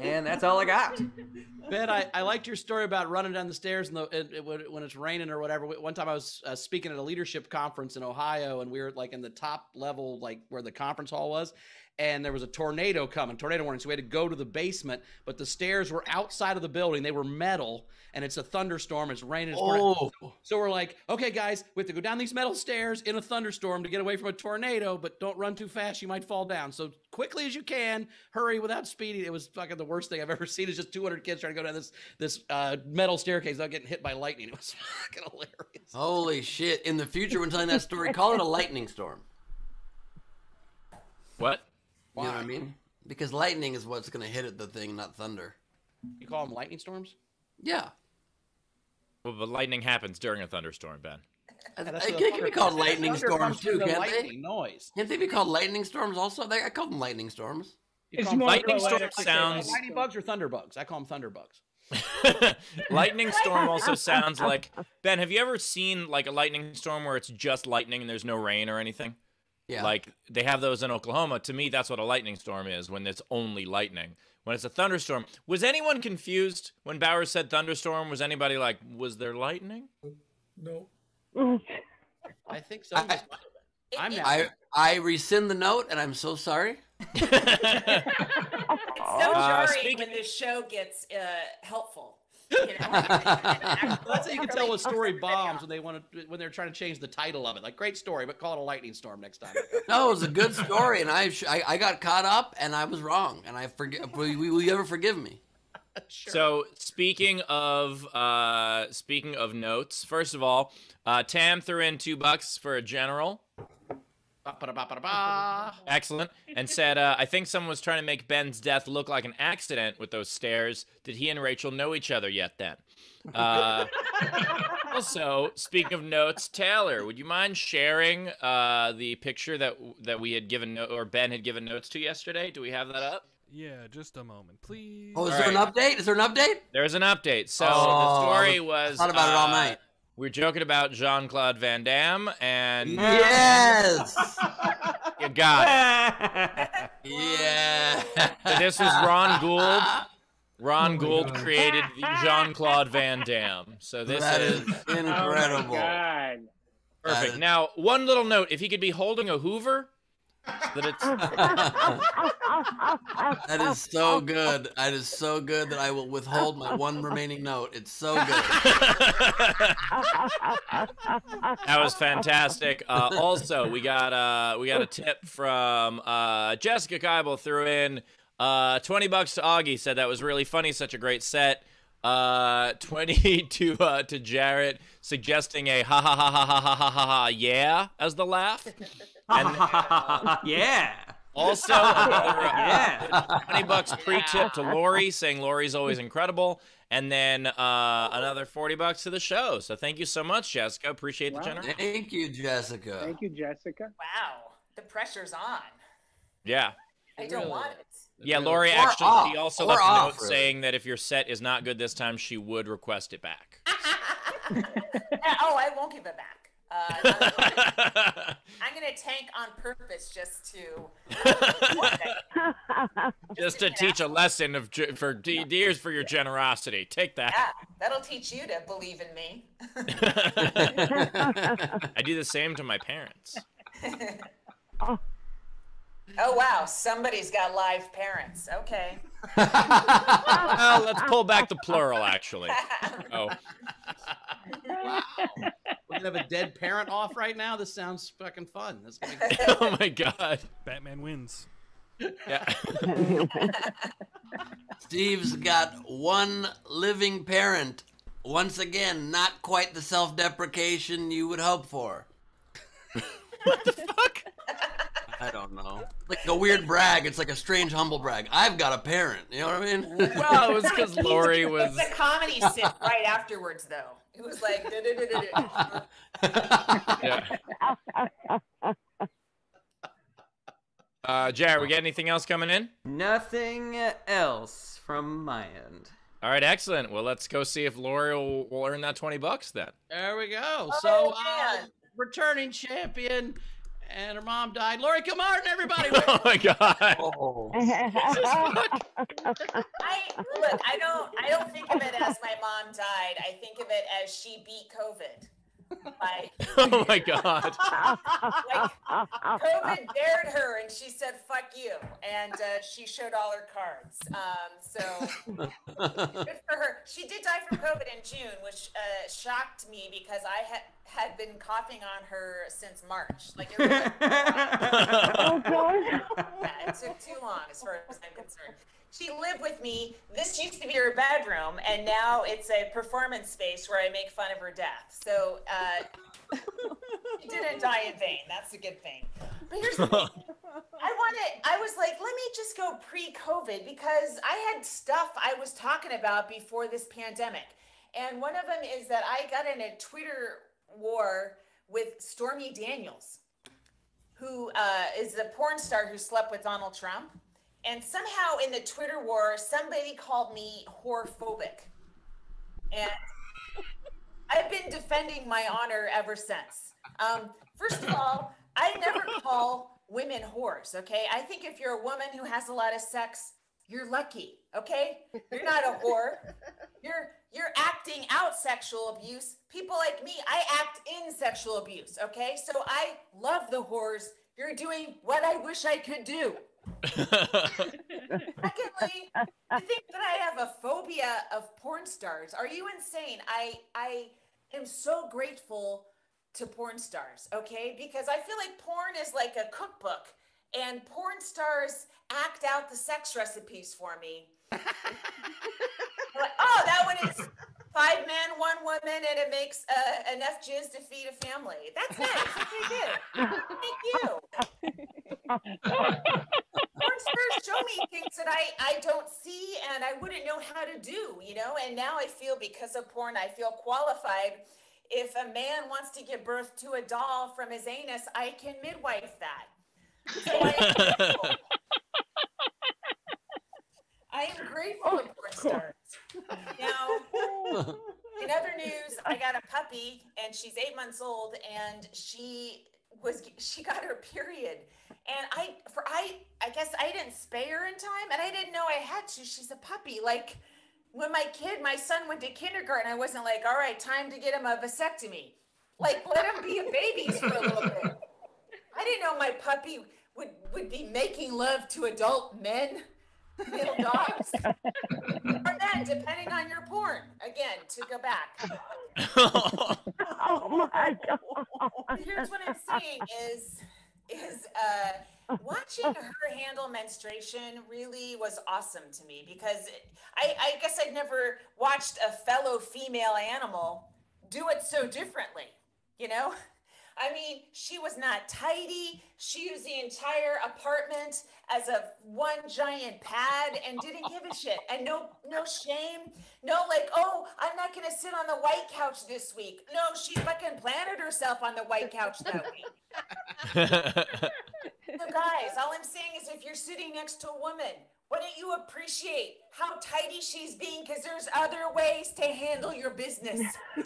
And that's all I got. [laughs] Ben, I, I liked your story about running down the stairs in the, it, it, when when it's raining or whatever. One time I was uh, speaking at a leadership conference in Ohio, and we were like in the top level, like where the conference hall was, and there was a tornado coming, tornado warning. So we had to go to the basement, but the stairs were outside of the building. They were metal, and it's a thunderstorm. It's raining. It's. Oh, So we're like, okay, guys, we have to go down these metal stairs in a thunderstorm to get away from a tornado, but don't run too fast. You might fall down. So quickly as you can, hurry without speeding. It was fucking the worst thing I've ever [laughs] seen. It's just 200 kids trying to go down this this uh, metal staircase without getting hit by lightning. [laughs] It was fucking hilarious. holy shit! In the future, when telling that story, call it a lightning storm. What? You know what I mean? Because lightning is what's going to hit at the thing, not thunder. You call them lightning storms? Yeah, Well, but lightning happens during a thunderstorm, Ben. I- that's I- they can be called lightning thunder storms too, can't they? noise. Can't they be called lightning storms also? They, I call them lightning storms. You It's call 'em more Lightning storm to sounds- lightning bugs or thunder bugs? I call them thunder bugs. [laughs] lightning storm also sounds like Ben. Have you ever seen like a lightning storm where it's just lightning and there's no rain or anything? Yeah. Like they have those in Oklahoma. To me, that's what a lightning storm is when it's only lightning. When it's a thunderstorm, was anyone confused when Bowers said thunderstorm? Was anybody like, was there lightning? No. [laughs] I think so. I- I'm not. I I rescind the note, and I'm so sorry. [laughs] It's so Uh, jarring speaking- when this show gets uh, helpful. [laughs] You know? [laughs] That's how you can tell a story bombs when they want to when they're trying to change the title of it. Like great story, but call it a lightning storm next time. [laughs] No, it was a good story, and I, I I got caught up, and I was wrong, and I forget. Will, will you ever forgive me? sure. So speaking of uh, speaking of notes, first of all, uh, Tam threw in two bucks for a general. Ba-ba-da-ba-ba-da-ba. Excellent. And said, uh, I think someone was trying to make Ben's death look like an accident with those stairs. Did he and Rachel know each other yet then? Uh, [laughs] also, speaking of notes, Taylor, would you mind sharing uh, the picture that that we had given no- or Ben had given notes to yesterday? Do we have that up? Yeah, just a moment, please. Oh, is All there right. an update? Is there an update? There's an update. So the Oh, story I was Thought about it all uh, night. we're joking about Jean Claude Van Damme, and Yes. [laughs] you got yeah. it. So this is Ron Gould. Ron Oh Gould God. created Jean Claude Van Damme. So this That is is Oh incredible. my God. perfect. that- Now, one little note: if he could be holding a Hoover, so that it's [laughs] that is so good. That is so good that I will withhold my one remaining note. It's so good. [laughs] that was fantastic. Uh, also, we got uh, we got a tip from uh, Jessica Keibel threw in uh, twenty bucks to Auggie. Said that was really funny. Such a great set. Uh, twenty [laughs] to uh, to Jared, suggesting a ha ha ha ha ha ha ha ha ha yeah as the laugh. And [laughs] yeah. also another, [laughs] uh, Yeah. 20 bucks pre-tip to Laurie saying Laurie's always incredible. And then uh, another 40 bucks to the show. So thank you so much, Jessica. Appreciate the generosity. Thank you, Jessica. Thank you, Jessica. Wow, the pressure's on. Yeah. I don't Really? want it. Yeah, Laurie Or actually off. she also Or left a note really. saying that if your set is not good this time, she would request it back. [laughs] oh, I won't give it back. Uh, not at all. I'm gonna tank on purpose [laughs] just to. Just to teach a lesson of for de- dears for your generosity. Take that. Yeah, that. that'll teach you to believe in me. [laughs] I do the same to my parents. Oh [laughs] Oh, wow, somebody's got live parents. Okay. [laughs] Well, let's pull back the plural actually. [laughs] Oh, Wow. We're gonna have a dead parent off right now. This sounds fucking fun. This is gonna be [laughs] oh my god. Batman wins. Yeah. Steve's got one living parent. Once again, not quite the self deprecation you would hope for. what the fuck? I don't know. Like a weird brag. It's like a strange, humble brag. I've got a parent. You know what I mean? Well, it was because Laurie was. It's a comedy sit right afterwards, though. It was like. [laughs] Yeah. Uh, Jared, we got anything else coming in? Nothing else from my end. All right, excellent. Well, let's go see if Laurie will, will earn that 20 bucks then. There we go. Oh, so, uh, returning champion, and her mom died. Laurie Martin, everybody. [laughs] oh my god. Oh. I look. I don't. I don't think of it as my mom died. I think of it as she beat COVID. Like, [laughs] Oh my [laughs] god. like COVID dared her, and she said "fuck you," and uh, she showed all her cards. Um, so good for her. She did die from COVID in June, which uh, shocked me because I had had been coughing on her since March. Like it was. [laughs] Oh God. Yeah, it took too long as far as I'm concerned. She lived with me. This used to be her bedroom, and now it's a performance space where I make fun of her death. So uh, [laughs] she didn't die in vain. That's a good thing. But here's the thing. [laughs] I wanted, I was like, let me just go pre COVID because I had stuff I was talking about before this pandemic. And one of them is that I got in a Twitter war with Stormy Daniels who uh, is the porn star who slept with Donald Trump. And somehow in the Twitter war, somebody called me whorephobic. And I've been defending my honor ever since. Um, first of all, I never call women whores, okay? I think if you're a woman who has a lot of sex, you're lucky, okay? You're not a whore. You're you're acting out sexual abuse. People like me, I act in sexual abuse, okay? So I love the whores. You're doing what I wish I could do. Secondly, I think that I have a phobia of porn stars. Are you insane? I I am so grateful to porn stars, okay? Because I feel like porn is like a cookbook and porn stars act out the sex recipes for me. [laughs] Like, oh, that one is five men, one woman, and it makes uh, enough jizz to feed a family. That's nice. Good. Thank you. Porn stars show me things that I, I don't see and I wouldn't know how to do, you know? And now I feel because of porn, I feel qualified. If a man wants to give birth to a doll from his anus, I can midwife that. So I. I am grateful oh, to porn stars. Now, in other news, I got a puppy and she's eight months old and she was she got her period and I for I I guess I didn't spay her in time and I didn't know I had to. She's a puppy. Like when my kid, my son went to kindergarten, I wasn't like, all right, time to get him a vasectomy. Like let him be a baby for a little bit. I didn't know my puppy would would be making love to adult men, little dogs, [laughs] or men, depending on your porn. Again, to go back. Oh my god. Here's what I'm saying is is uh watching her handle menstruation really was awesome to me because it- I, I guess I'd never watched a fellow female animal do it so differently, you know? I mean, she was not tidy. She used the entire apartment as a one giant pad and didn't give a shit. And no no shame. No like, oh, I'm not gonna sit on the white couch this week. No, she fucking planted herself on the white couch that week. [laughs] [laughs] So guys, all I'm saying is if you're sitting next to a woman, why don't you appreciate how tidy she's being? Because there's other ways to handle your business. [laughs] I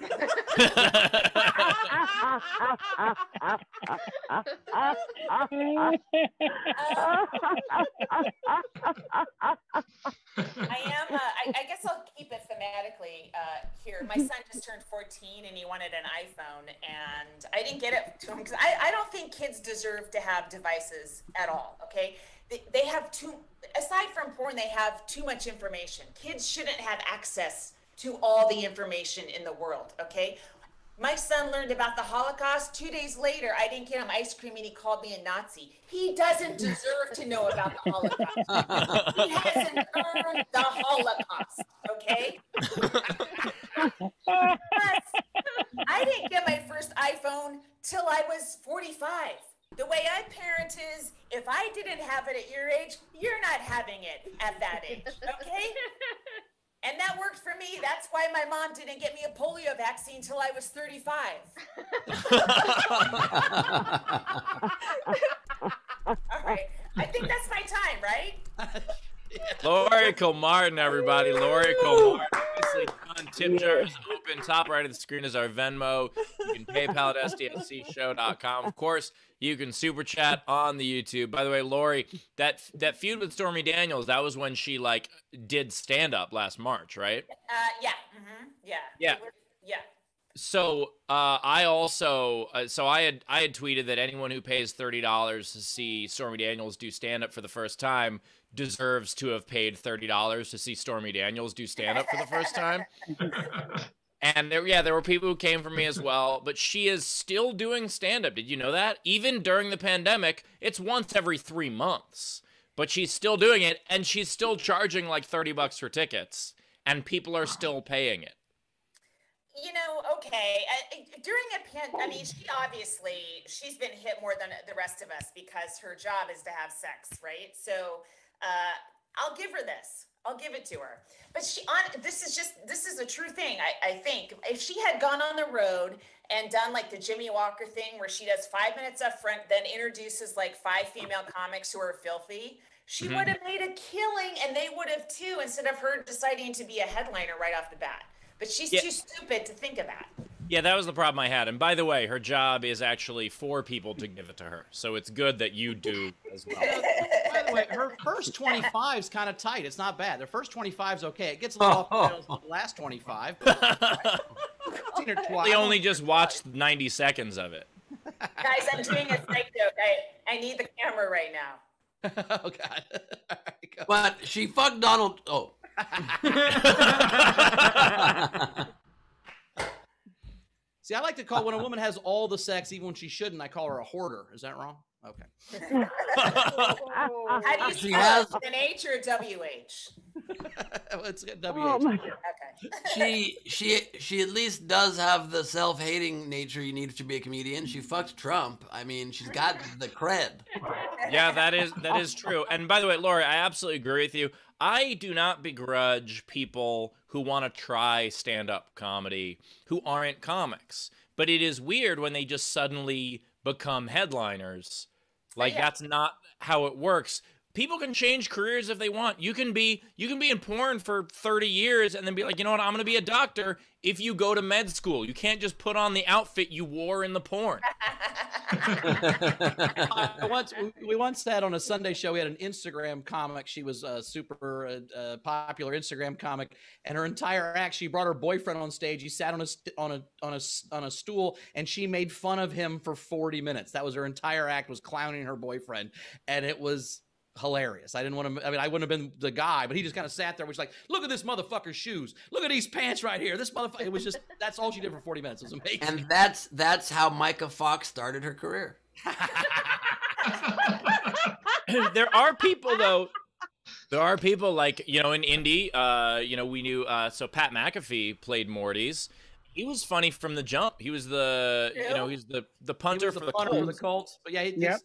am. Uh, I, I guess I'll keep it thematically uh, here. My son just turned 14 and he wanted an iPhone, and I didn't get it to him because I, I don't think kids deserve to have devices at all. Okay, they, they have too. Aside from porn, they have too much information. Kids shouldn't have access to all the information in the world. Okay. My son learned about the Holocaust. Two days later, I didn't get him ice cream and he called me a Nazi. He doesn't deserve to know about the Holocaust. He hasn't earned the Holocaust, okay? [laughs] Plus, I didn't get my first iPhone till I was 45. The way I parent is if I didn't have it at your age, you're not having it at that age, okay? [laughs] And that worked for me. That's why my mom didn't get me a polio vaccine till I was 35. [laughs] All right. I think that's my time, right? [laughs] Laurie Kilmartin, everybody. Laurie Kilmartin. Obviously, on tip jar is open. Top right of the screen is our Venmo. You can PayPal at sdscshow.com. Of course, you can super chat on the YouTube. By the way, Laurie, that that feud with Stormy Daniels, that was when she like did stand up last March, right? Uh, yeah. hmm Yeah. Yeah. Yeah. So uh, I also uh, so I had I had tweeted that anyone who pays thirty dollars to see Stormy Daniels do stand up for the first time deserves to have paid thirty dollars to see Stormy Daniels do stand up for the first time. [laughs] And there, yeah, there were people who came for me as well, but she is still doing stand up. Did you know that? Even during the pandemic, it's once every three months, but she's still doing it, and she's still charging like 30 bucks for tickets, and people are still paying it. You know, okay. Uh, during a pan, I mean, she obviously she's been hit more than the rest of us because her job is to have sex, right? So uh, I'll give her this. I'll give it to her. But she on this is just this is a true thing. I, I think if she had gone on the road and done like the Jimmy Walker thing where she does five minutes up front, then introduces like five female comics who are filthy, she Mhm. would have made a killing and they would have too, instead of her deciding to be a headliner right off the bat. But she's Yeah. too stupid to think of that. Yeah, that was the problem I had. And by the way, her job is actually for people to give it to her. So it's good that you do as well. By the way, her first 25 is kind of tight. It's not bad. The first 25 is okay. It gets a little off the rails the last 25. but- [laughs] Seen her twice. They only just watched 90 seconds of it. Guys, I'm doing a side joke. I, I need the camera right now. [laughs] oh God. All right, go. But she fucked Donald. Oh. [laughs] See, I like to call when a woman has all the sex, even when she shouldn't. I call her a hoarder. Is that wrong? Okay. How do you She spell has- it? An H or [laughs] a WH? it's got Oh my god. Okay. she she she at least does have the self-hating nature you need to be a comedian. She fucked Trump. I mean, she's got the cred. [laughs] yeah, that is that is true. And by the way, Laura, I absolutely agree with you. I do not begrudge people who want to try stand-up comedy who aren't comics. But it is weird when they just suddenly become headliners. Like Yeah. that's not how it works. People can change careers if they want. You can be you can be in porn for 30 years and then be like, "You know what? I'm going to be a doctor." If you go to med school, you can't just put on the outfit you wore in the porn. I [laughs] [laughs] once we- we once had on a Sunday show. We had an Instagram comic. She was a super uh, uh, popular Instagram comic, and her entire act. She brought her boyfriend on stage. He sat on a on a on a s- on a stool, and she made fun of him for forty minutes. That was her entire act. Was clowning her boyfriend, and it was hilarious. I didn't want to. I mean, I wouldn't have been the guy, but he just kind of sat there, was like, "Look at this motherfucker's shoes. Look at these pants right here. This motherfucker." It was just that's all she did for forty minutes. It was amazing. and that's that's how Micah Fox started her career. [laughs] [laughs] there are people though. There are people like you know in Indy. Uh, you know we knew. Uh, so Pat McAfee played Morty's. He was funny from the jump. He was the you know he's the the He punter was for the the punter for the Colts. Colts. But yeah, he, Yep.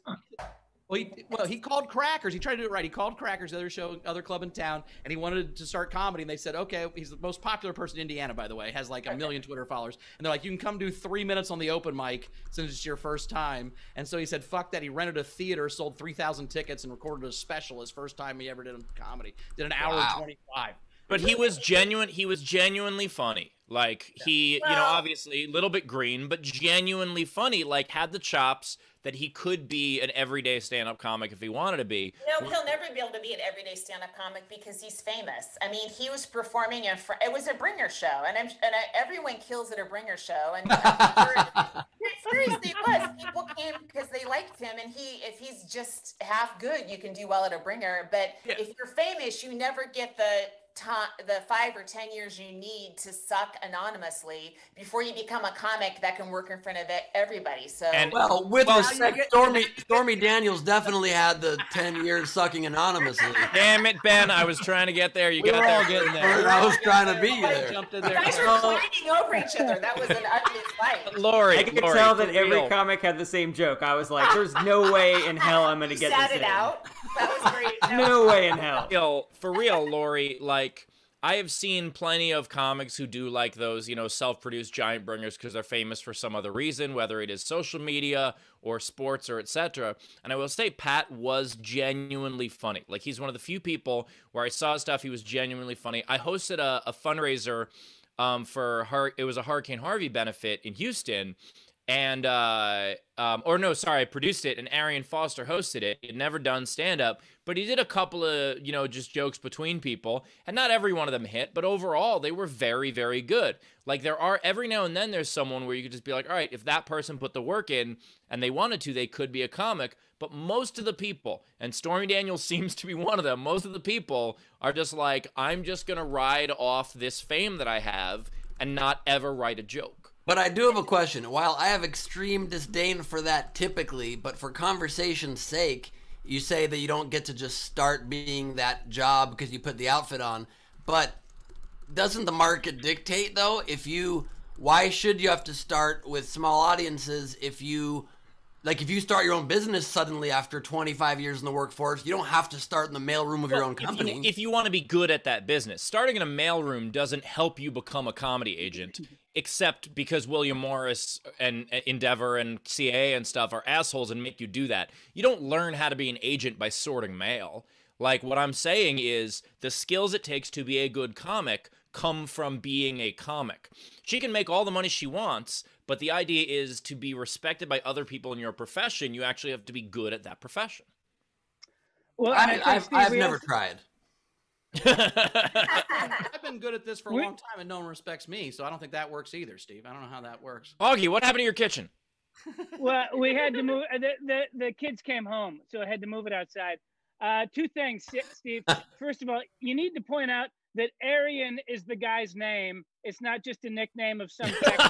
Well, he, well, he called Crackers. He tried to do it right. He called Crackers, the other show, other club in town, and he wanted to start comedy. And they said, okay, he's the most popular person in Indiana, by the way, has like a million Twitter followers. And they're like, you can come do three minutes on the open mic since it's your first time. And so he said, fuck that. He rented a theater, sold 3,000 tickets, and recorded a special his first time he ever did a comedy. Did an hour Wow. and 25. But he was genuine. He was genuinely funny. Like he, you know, obviously a little bit green, but genuinely funny. Like had the chops that he could be an everyday stand-up comic if he wanted to be. No, he'll never be able to be an everyday stand-up comic because he's famous. I mean, he was performing in. Fr- it was a bringer show, and I'm and I, everyone kills at a bringer show. And [laughs] [laughs] seriously, it was. People came because they liked him, and he, if he's just half good, you can do well at a bringer. But Yeah. if you're famous, you never get the time, the five or ten years you need to suck anonymously before you become a comic that can work in front of e- everybody. So. And- Well, with Well, respect, Stormy Stormy Daniels definitely had the ten years sucking anonymously. Damn it, Ben! I was trying to get there. You We got were there. all getting there. I was trying to be Everybody there. jumped in you there. guys were climbing over each other. That was an ugly fight. [laughs] Laurie, I could Laurie, tell for that every real. comic had the same joke. I was like, "There's no way in hell I'm gonna You get sat this it in. out. That was great. No way in hell." real, for real, Laurie, like I have seen plenty of comics who do like those, you know, self-produced giant bringers because they're famous for some other reason, whether it is social media or sports or etc. And I will say Pat was genuinely funny. Like he's one of the few people where I saw stuff, he was genuinely funny. I hosted a, a fundraiser um, for Hur- it was a Hurricane Harvey benefit in Houston. And uh, um, or no, sorry, I produced it, and Arian Foster hosted it. He had never done stand up, but he did a couple of you know just jokes between people, and not every one of them hit, but overall they were very very good. Like there are every now and then there's someone where you could just be like, all right, if that person put the work in and they wanted to, they could be a comic. But most of the people, and Stormy Daniels [laughs] seems to be one of them, most of the people are just like, I'm just gonna ride off this fame that I have and not ever write a joke. But I do have a question. While I have extreme disdain for that typically, but for conversation's sake, you say that you don't get to just start being that job because you put the outfit on. But doesn't the market dictate though? If you why should you have to start with small audiences if you like if you start your own business suddenly after 25 years in the workforce, you don't have to start in the mailroom of your own If you- company. If you, want to be good at that business, starting in a mailroom doesn't help you become a comedy agent, except because William Morris and and Endeavor and CA and stuff are assholes and make you do that. You don't learn how to be an agent by sorting mail. Like what I'm saying is the skills it takes to be a good comic come from being a comic. She can make all the money she wants, but the idea is to be respected by other people in your profession, you actually have to be good at that profession. Well, I, I, I've, I've never tried. [laughs] I've been good at this for a long time, and no one respects me. So I don't think that works either, Steve. I don't know how that works. Auggie, what happened to your kitchen? [laughs] well, we had to move. uh, The, the the kids came home, so I had to move it outside. Uh, two things, Steve. [laughs] First of all, you need to point out that Arian is the guy's name. It's not just a nickname of some Texan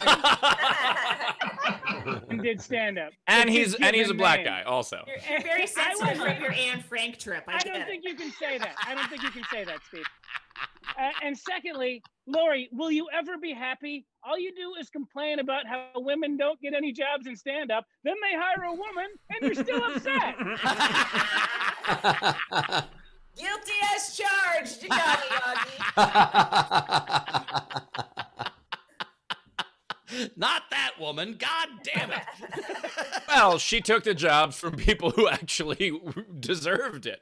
[laughs] who did stand up. and he's and he's a black guy also. You're, [laughs] you're very I sensitive wasn't- from your Anne Frank trip. I, I don't it. think you can say that. I don't think you can say that, Steve. [laughs] Uh, and secondly, Laurie, will you ever be happy? All you do is complain about how women don't get any jobs in stand up. Then they hire a woman and you're still upset. Guilty as charged. You got Auggie. Not that woman. God damn it. [laughs] Well, she took the jobs from people who actually deserved it.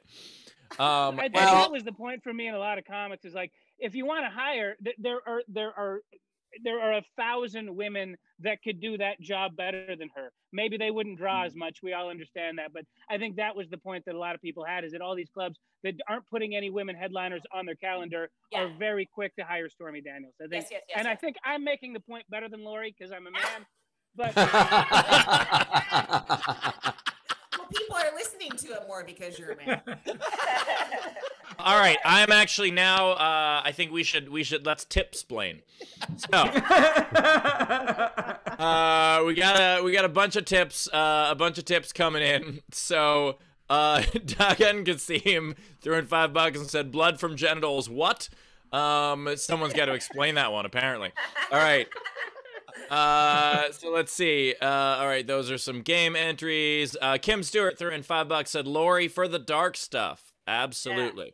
Um, I think Well- that was the point for me in a lot of comics. Is like if you want to hire, there are there are there are a thousand women that could do that job better than her. Maybe they wouldn't draw Hmm. as much. We all understand that, but I think that was the point that a lot of people had: is that all these clubs that aren't putting any women headliners on their calendar are very quick to hire Stormy Daniels. I think, Yes, yes, yes. and I think I'm making the point better than Laurie because I'm a [laughs] man. But [laughs] [laughs] well, people are listening to it more because you're a man. All right, I'm actually now. Uh, I think we should we should let's tip explain. So [laughs] uh, we got a we got a bunch of tips, uh, a bunch of tips coming in. So uh, [laughs] Dagan Kasim threw in five bucks and said, "Blood from genitals." What? Um, someone's got to explain that one. Apparently. All right. Uh, so let's see. Uh, all right, those are some game entries. Uh, Kim Stewart threw in five bucks. Said Laurie for the dark stuff. Absolutely.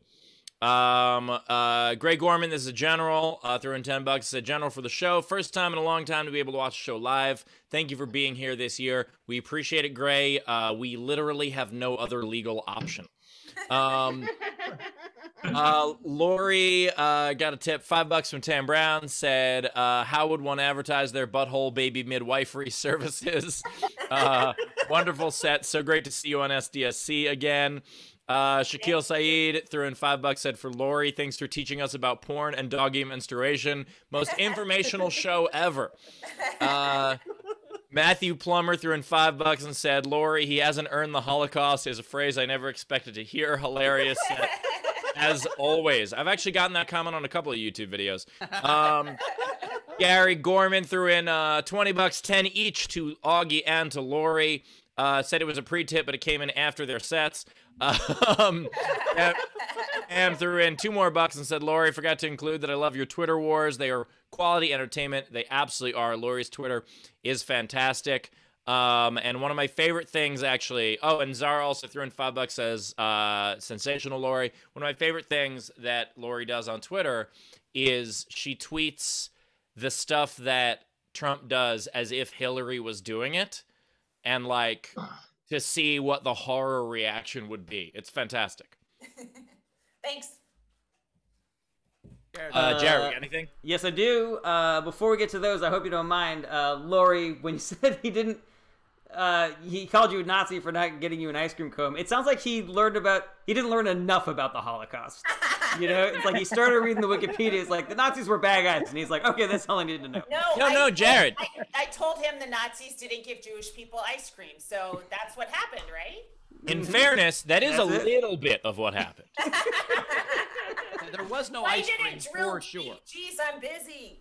Um, uh, Greg Gorman, this is a general. Uh, threw in ten bucks. Said general for the show. First time in a long time to be able to watch the show live. Thank you for being here this year. We appreciate it, Gray. Uh, we literally have no other legal option. Um, [laughs] uh, Laurie uh, got a tip, five bucks from Tam Brown. Said, uh, "How would one advertise their butthole baby midwifery [laughs] services?" Uh, wonderful set. So great to see you on SDSC again. Uh, Shaquille Saeed threw in five bucks. Said for Laurie, thanks for teaching us about porn and doggy menstruation. Most informational [laughs] show ever. Uh, Matthew Plummer threw in five bucks and said, Laurie, he hasn't earned the Holocaust is a phrase I never expected to hear. Hilarious. [laughs] As always. I've actually gotten that comment on a couple of YouTube videos. Um, Gary Gorman threw in uh, 20 bucks, 10 each to Auggie and to Laurie. Uh, said it was a pre-tip, but it came in after their sets. [laughs] Um, threw in two more bucks and said, Laurie, forgot to include that I love your Twitter wars. They are quality entertainment. They absolutely are. Laurie's Twitter is fantastic. Um, and one of my favorite things, actually. Oh, and Zara also threw in five bucks as uh, sensational Laurie. One of my favorite things that Laurie does on Twitter is she tweets the stuff that Trump does as if Hillary was doing it, and like [sighs] to see what the horror reaction would be. It's fantastic. [laughs] Thanks. Uh, Jerry, Uh, anything? Yes, I do. Uh, before we get to those, I hope you don't mind, uh, Laurie, when you [laughs] said he didn't, uh, he called you a Nazi for not getting you an ice cream cone. It sounds like he learned about, he didn't learn enough about the Holocaust. [laughs] You know, it's like he started reading the Wikipedia. It's like the Nazis were bad guys, and he's like, okay, that's all I needed to know. No, No, I no, Jared. I, I told him the Nazis didn't give Jewish people ice cream, so that's what happened, right? In fairness, that is a it. little bit of what happened. [laughs] There was no Why ice cream didn't drill for me? sure. Jeez, I'm busy.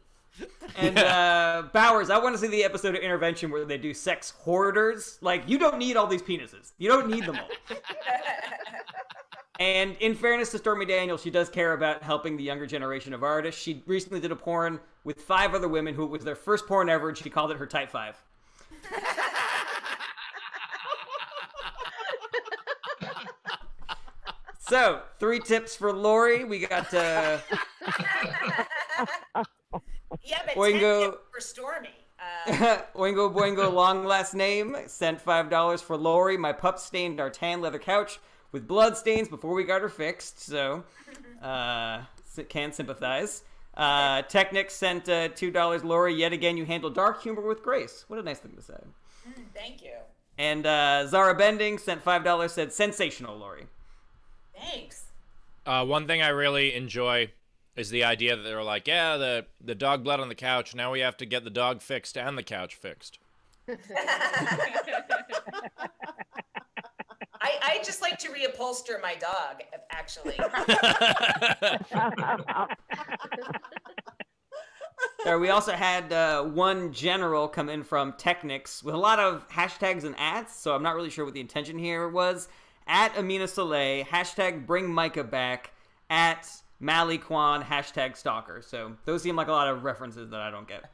And uh, Bowers, I want to see the episode of Intervention where they do sex hoarders. Like, you don't need all these penises. You don't need them all. [laughs] And in fairness to Stormy Daniels, she does care about helping the younger generation of artists. She recently did a porn with five other women who it was their first porn ever, and she called it her Type 5. [laughs] so, three tips for Laurie. We got uh, [laughs] Yeah, but Oingo- 10 for Stormy. [laughs] Uh, Oingo Boingo, long last name, sent $5 for Laurie. My pup stained our tan leather couch with blood stains before we got her fixed, so uh, can sympathize. Uh, Technic sent uh, $2. Laurie, yet again, you handle dark humor with grace. What a nice thing to say. thank you. And uh, Zara Bending sent $5, said sensational, Laurie. Thanks. Uh, one thing I really enjoy is the idea that they're like, yeah, the the dog bled on the couch. Now we have to get the dog fixed and the couch fixed. [laughs] [laughs] I, I just like to reupholster my dog, actually. We also had uh, one general come in from Technics with a lot of hashtags and ads, so I'm not really sure what the intention here was. At Amina Soleil, hashtag bring Micah back, at Mali Kwan, hashtag stalker. So those seem like a lot of references that I don't get.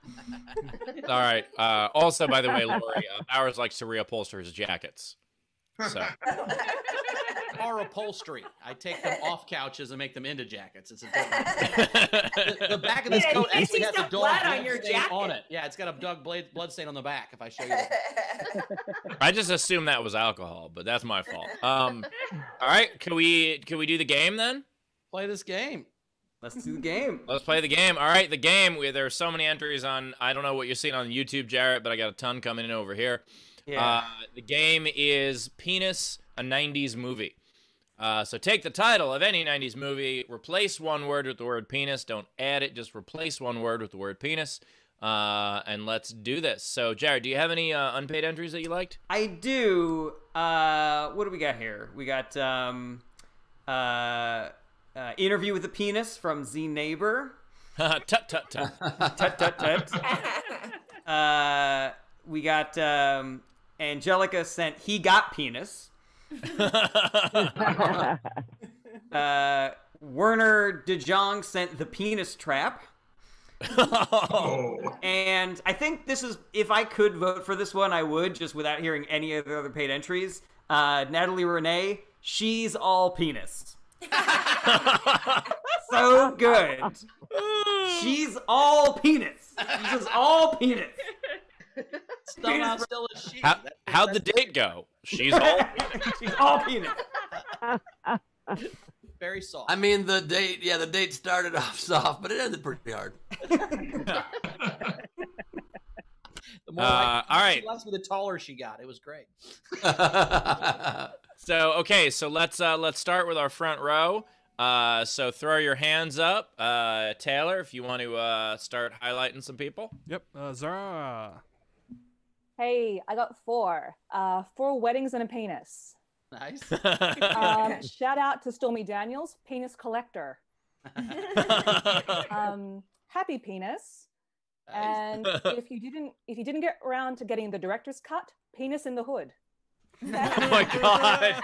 [laughs] All right. Uh, also, by the way, Laurie, uh, Bowers likes to reupholster his jackets. So [laughs] car upholstery. I take them off couches and make them into jackets. It's a different. [laughs] the, the back of this Yeah, coat you actually see has a dog blood on your stain on it. Yeah, it's got a dog blade blood stain on the back. If I show you. [laughs] I just assumed that was alcohol, but that's my fault. Um, all right, can we can we do the game then? Play this game. Let's do the game. Let's play the game. All right, the game. We, there are so many entries on. I don't know what you're seeing on YouTube, Jared, but I got a ton coming in over here. Yeah. Uh, the game is Penis, a 90s movie. Uh, so take the title of any 90s movie, replace one word with the word penis. Don't add it, just replace one word with the word penis. Uh, and let's do this. So, Jared, do you have any uh, unpaid entries that you liked? I do. Uh, what do we got here? We got um, uh, uh, interview with a penis from Z Neighbor. [laughs] tut tut tut. [laughs] tut tut tut. [laughs] Uh, we got um, Angelica sent he got penis. [laughs] uh, Werner DeJong sent the penis trap. oh. And I think this is, if I could vote for this one, I would, just without hearing any of the other paid entries. Uh, Natalie Renee, she's all penis. [laughs] so good. She's all penis. She's just all penis. [laughs] Somehow still a she. How, how'd the date go? She's all. [laughs] She's all penis. [laughs] Very soft. I mean, the date, yeah, the date started [laughs] off soft, but it ended pretty hard. The more Uh, I, all right. She loves me, the taller she got. It was great. So okay, so let's uh, let's start with our front row. Uh, so throw your hands up, uh, Taylor, if you want to uh, start highlighting some people. Yep. Uh, Zara. Hey, I got four. Uh, four weddings and a penis. Nice. Um, [laughs] shout out to Stormy Daniels, penis collector. [laughs] Um, happy penis. And [laughs] if you didn't, if you didn't get around to getting the director's cut, penis in the hood. oh my god!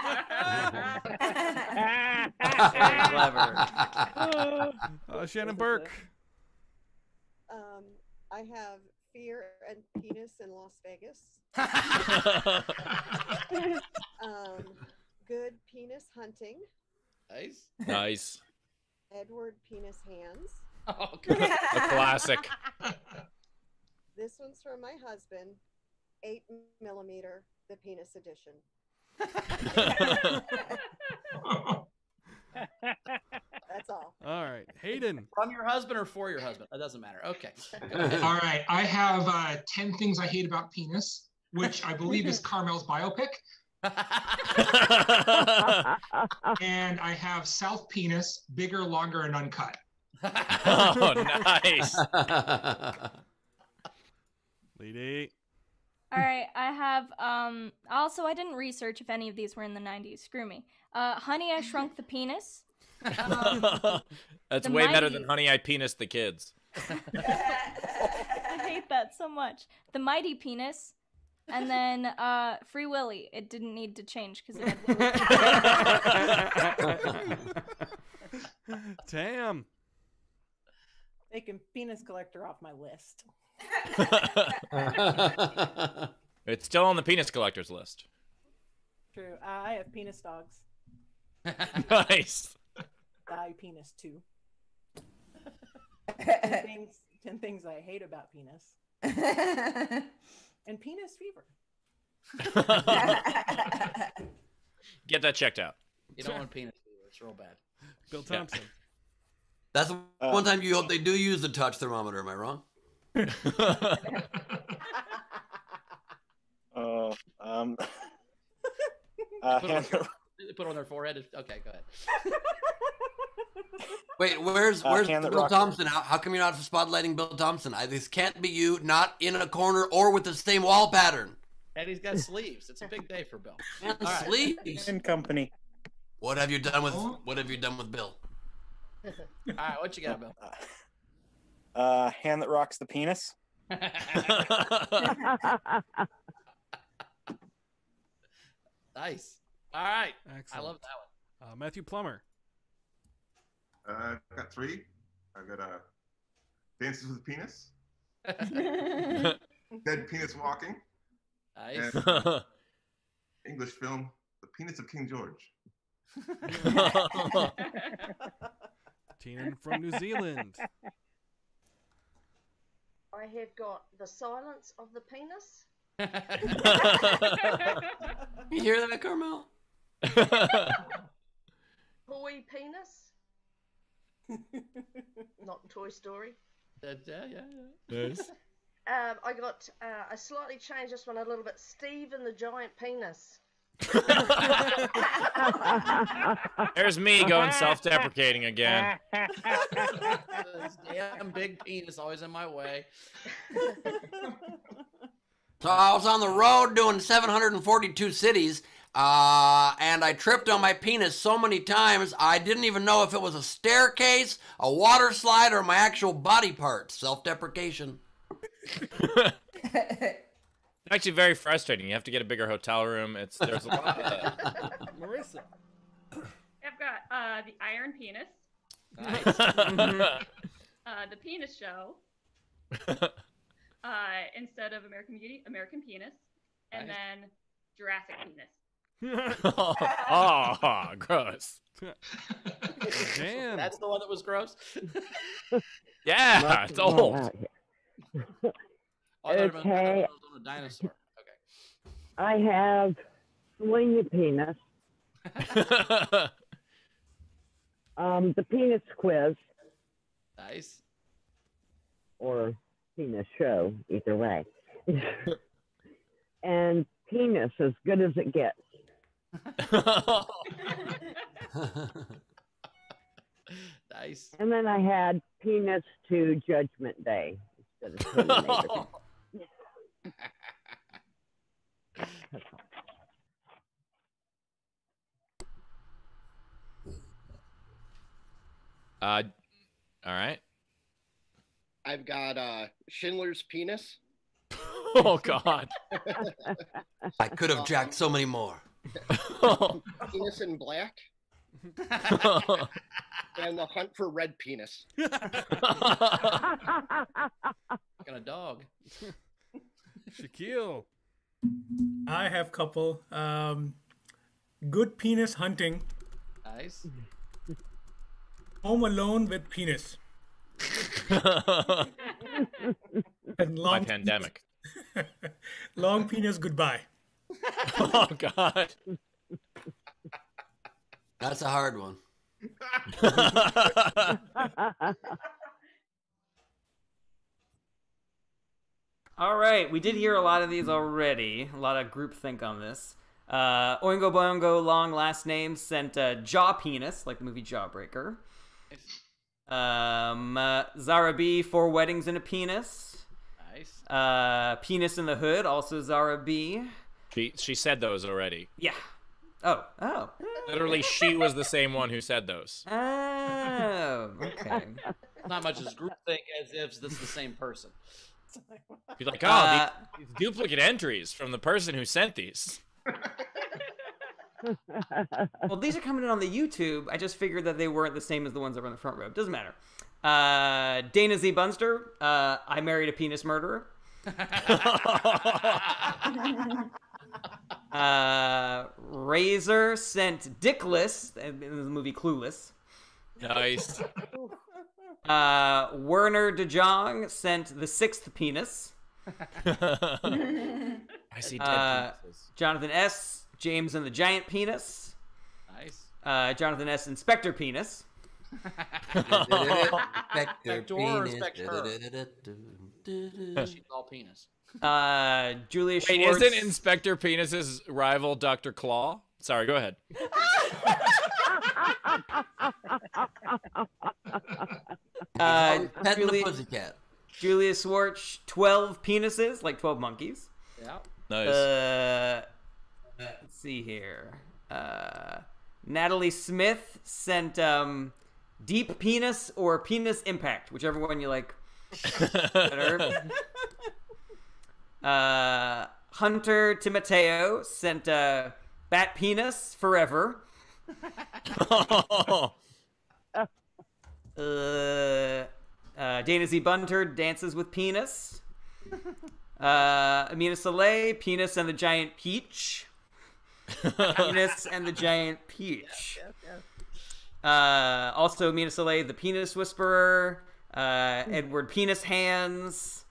Uh, Shannon Burke. Um, I have fear and penis in Las Vegas. [laughs] um, good penis hunting. Nice. nice, Edward penis hands. Oh, good. a classic. [laughs] This one's from my husband. Eight millimeter, the penis edition. [laughs] That's all. All right, Hayden. [laughs] From your husband or for your husband? That doesn't matter. Okay. [laughs] All right, I have uh, 10 things I hate about penis, which I believe is Carmel's biopic. [laughs] and I have South Penis, bigger, longer, and uncut. oh, nice. Lady. All right, I have um also I didn't research if any of these were in the 90s. Screw me. Uh Honey I Shrunk the Penis. Um, [laughs] That's The way better than Honey I Penis the Kids. [laughs] I hate that so much. The Mighty Penis. And then uh Free Willy. It didn't need to change cuz it had Willy. [laughs] Tam. Taking penis collector off my list. It's still on the penis collector's list. True. Uh, I have penis dogs. nice. Die penis too. [laughs] ten, things, ten things I hate about penis. and penis fever. [laughs] Get that checked out. You don't want penis fever. It's real bad. Bill Yeah. Thompson. That's one time you hope they do use the touch thermometer. Am I wrong? [laughs] Uh, um, uh, Put, on, they put on their forehead. Okay, go ahead. Wait, where's Uh, where's hand that Bill. Thompson? How, how come you're not spotlighting Bill Thompson? I, this can't be you, not in a corner or with the same wall pattern. And he's got sleeves. It's a big day for Bill. And All right. sleeves. and company. What have you done with What have you done with Bill? All right, what you got, Bill? Uh, hand that rocks the penis. [laughs] [laughs] nice. All right. Excellent. I love that Uh, Matthew Plummer. Uh, I've got three. I've got uh, Dances with Penis. [laughs] Dead Penis Walking, nice. and [laughs] English film, The Penis of King George. [laughs] Tina from New Zealand. I have got the silence of the penis. You hear that, Carmel? Toy penis. [laughs] Not Toy Story. yeah, yeah, yeah. Nice. [laughs] Um, I got. Uh, I slightly changed this one a little bit. Steve and the giant penis. [laughs] There's me going self-deprecating again. This damn big penis always in my way. So I was on the road doing 742 cities, uh, and I tripped on my penis so many times I didn't even know if it was a staircase, a water slide, or my actual body part. Self-deprecation. [laughs] It's actually very frustrating. You have to get a bigger hotel room. It's there's a lot of [laughs] Marissa. I've got uh, the Iron Penis, [laughs] uh, the Penis Show, uh, instead of American Beauty, American Penis, and Nice. then Jurassic Penis. Oh, [laughs] gross. Damn. That's the one that was gross. [laughs] Yeah, Lots it's of them old. out here. Oh, I thought it was- I Okay. on a dinosaur. Okay. I have Swing the Penis, [laughs] um, the Penis Quiz, Nice. or Penis Show, either way. and Penis, as good as it gets. Nice. And then I had Penis to Judgment Day instead of [laughs] Uh, all right. I've got uh, Schindler's penis. [laughs] Oh God. I could have jacked so many more. [laughs] [laughs] penis in black. [laughs] and the hunt for red penis. Got a dog. Shaquille. I have couple. Um, good penis hunting. Nice. Home alone with penis. and My long pandemic. long penis goodbye. [laughs] Oh God. That's a hard one. [laughs] All right, we did hear a lot of these already. A lot of groupthink on this. Uh, Oingo Boingo, long last name, sent uh, Jaw Penis, like the movie Jawbreaker. Um, uh, Zara B, Four Weddings and a Penis. Nice. Uh, Penis in the Hood, also Zara B. She she said those already. Yeah. Oh, oh. Literally, she was the same one who said those. Oh, okay. [laughs] Not much as groupthink as if this is the same person. Be like, oh, Uh, these, these duplicate entries from the person who sent these. [laughs] well, these are coming in on the YouTube. I just figured that they weren't the same as the ones that were in the front row. Doesn't matter. Uh, Dana Z. Bunster, uh, I married a penis murderer. [laughs] [laughs] uh, Razor sent Dickless in the movie Clueless. Nice. [laughs] Uh, Werner De Jong sent the sixth penis. [laughs] I see Uh. Jonathan S. James and the Giant Penis. Nice. Uh, Jonathan S. Inspector Penis. Inspector Penis. respect her? She's all [laughs] penis. Uh, Julia Wait, Schwartz. isn't Inspector Penis's rival Dr. Claw? Sorry, go ahead. [laughs] Uh, Pet and the Julia, pussycat. Julia Schwartz, 12 penises, like 12 monkeys. Yeah. Nice. Uh, let's see here. Uh, Natalie Smith sent um, Deep Penis or Penis Impact, whichever one you like better. [laughs] [laughs] uh, Hunter Timoteo sent uh, Bat Penis Forever. [laughs] Uh, uh, Dana Z. Bunter dances with penis. Uh, Amina Soleil, penis and the giant peach. Penis and the Giant Peach. Uh, also, Amina Soleil, the Penis Whisperer. Uh, Edward Penis Hands.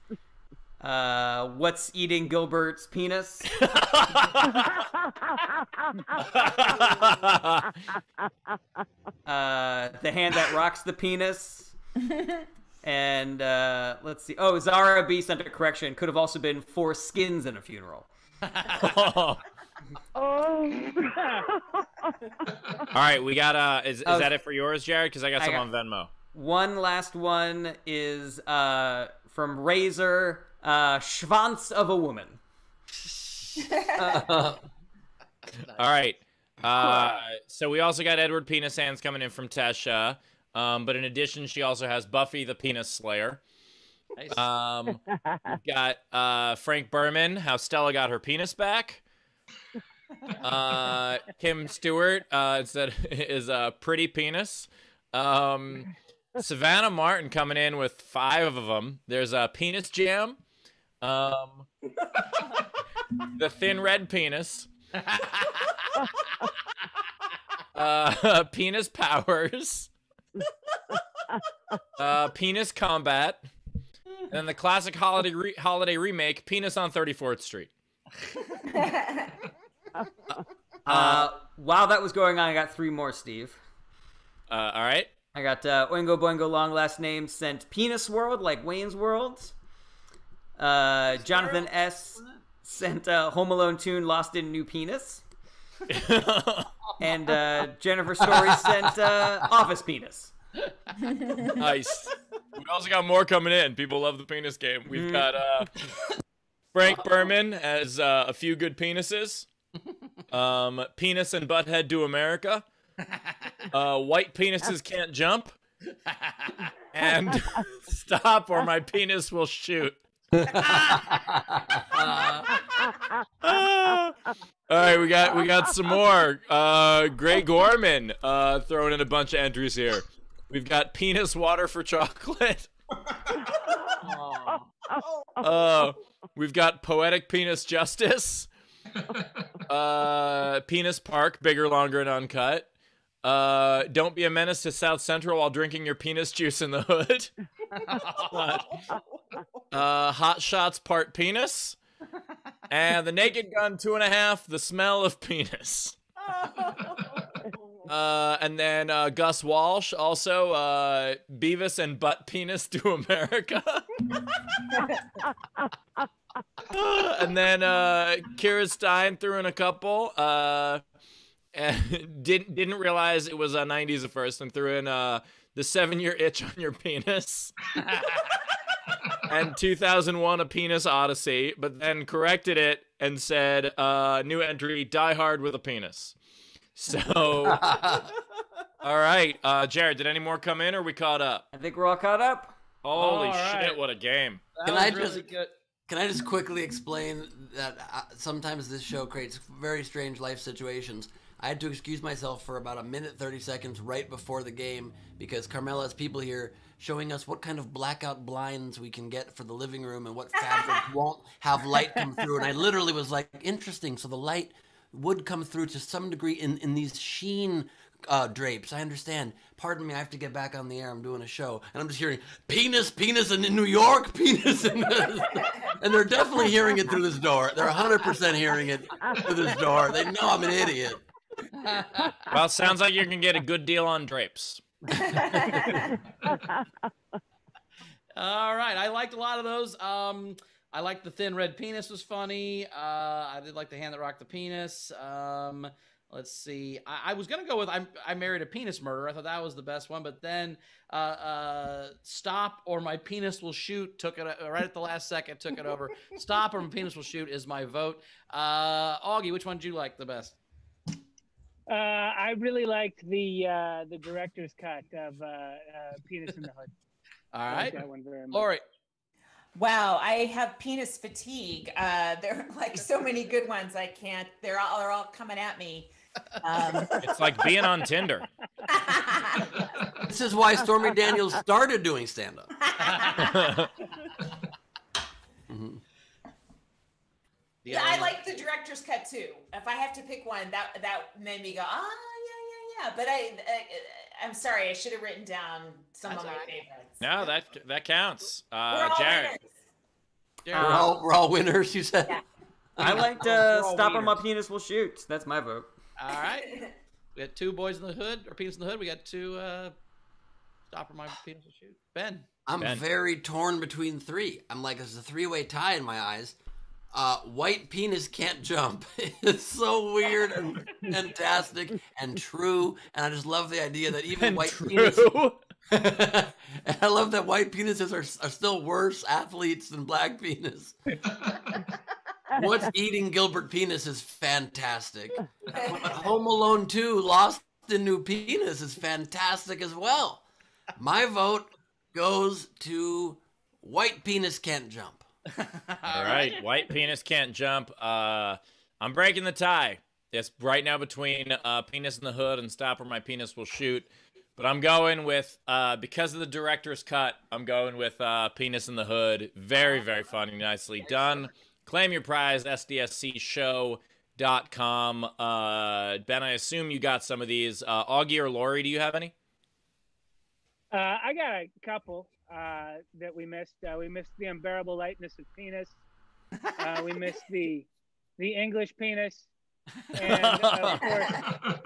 Uh, what's eating Gilbert's penis? [laughs] uh, the hand that rocks the penis. [laughs] And uh, let's see. Oh, Zara B sent a correction. Could have also been four skins in a funeral. [laughs] Oh. All right, we got. Uh, is is Oh, that it for yours, Jared? Because I got I some got- on Venmo. One last one is uh, from Razor, uh, Schwanz of a Woman. [laughs] All right. Uh, so we also got Edward Penis Hands coming in from Tesha. Um, but in addition, she also has Buffy the Penis Slayer. Nice. Um, [laughs] we've got uh, Frank Berman, how Stella got her penis back. [laughs] Uh, Kim Stewart uh, instead is a pretty penis. Um, Savannah Martin coming in with five of them. There's a penis jam. Um, the thin red penis. [laughs] uh, [laughs] penis powers. Uh, penis combat. And then the classic holiday re- holiday remake, Penis on 34th Street. [laughs] Uh, while that was going on, I got three more, Steve. Uh, all right. I got uh, Oingo Boingo long last name sent Penis World like Wayne's World. Uh, Jonathan S sent uh, Home Alone tune Lost in New Penis. [laughs] and uh, Jennifer Story sent uh, Office Penis. [laughs] nice. We also got more coming in. People love the penis game. We've Mhm. got uh, Frank Berman as uh, a few good penises. [laughs] Um, penis and butthead do America. [laughs] Uh, white penises can't jump. [laughs] And [laughs] stop or my penis will shoot. All right, we got we got some more. Uh, Gray Gorman uh, throwing in a bunch of entries here. We've got penis water for chocolate. Uh, we've got poetic penis justice. Uh, penis park, bigger, longer, and uncut. Uh, don't be a menace to South Central while drinking your penis juice in the hood. [laughs] uh, hot shots part penis. And the naked gun two and a half. The smell of penis. [laughs] Uh, and then uh, Gus Walsh also uh, Beavis and butt penis to America. [laughs] and then uh, Kira Stein threw in a couple. Uh, and [laughs] didn't didn't realize it was uh, 90s at first and threw in uh, the seven year itch on your penis. and 2001 a penis odyssey but then corrected it and said uh new entry die hard with a penis so [laughs] all right uh jared did any more come in or we caught up I think we're all caught up. holy All shit right. what a game Can I was just really good. can I just quickly explain that uh, sometimes this show creates very strange life situations. I had to excuse myself for about a minute thirty seconds right before the game because Carmela has people here showing us what kind of blackout blinds we can get for the living room and what [laughs] fabric won't have light come through. And I literally was like, interesting. So the light would come through to some degree in in these sheen uh, drapes. I understand. Pardon me, I have to get back on the air. I'm doing a show, and I'm just hearing penis, penis, and in New York, [laughs] penis, and, and they're definitely hearing it through this door. They're 100 percent hearing it through this door. They know I'm an idiot. Well sounds like you can get a good deal on drapes All right, I liked a lot of those. Um, I liked the thin red penis was funny. Uh, I did like the hand that rocked the penis. Um, let's see. I, I was gonna go with I, I married a penis murderer. I thought that was the best one, but then uh, uh, stop or my penis will shoot took it uh, right at the last second. Took it over. [laughs] stop or my penis will shoot is my vote. Uh, Auggie, which one did you like the best? Uh, I really liked the uh, the director's cut of uh, uh, Penis in the Hood. [laughs] All I like that one very much. Laurie. Wow, I have penis fatigue. Uh, [laughs] there are like so many good ones. I can't. They're all they're all coming at me. Um, [laughs] it's like being on tinder This is why Stormy Daniels started doing stand up. Yeah, I like the director's cut too. If I have to pick one, that that made me go, ah, yeah, yeah, yeah. But I, I I'm sorry, I should have written down some of my favorites. No, that that counts. We're Uh, all Jared. winners. We're all we're all winners. You said. I [laughs] liked We're uh, "Stop or My. Penis Will Shoot." That's my vote. All right. [laughs] We got two boys in the hood or penis in the hood. We got two uh, stopper my penis will shoot. Ben. I'm Ben. very torn between three. I'm like, it's a three way tie in my eyes. Uh, white penis can't jump. [laughs] it's so weird and fantastic and true. And I just love the idea that even And white true. penis. [laughs] and I love that white penises are, are still worse athletes than black penis. [laughs] What's eating Gilbert penis is fantastic. Home Alone 2, Lost in New Penis is fantastic as well. My vote goes to White Penis Can't Jump. All right, white penis can't jump. Uh, I'm breaking the tie. It's right now between uh, penis in the hood and stop or my penis will shoot. But I'm going with uh, because of the director's cut. I'm going with uh, penis in the hood. Very very funny, nicely done. Claim your prize, sdscshow.com. Uh, ben, I assume you got some of these. Uh, Auggie or Laurie, do you have any? Uh, I got a couple uh, that we missed. Uh, we missed the unbearable lightness of penis. Uh, we missed the the English penis, and of course,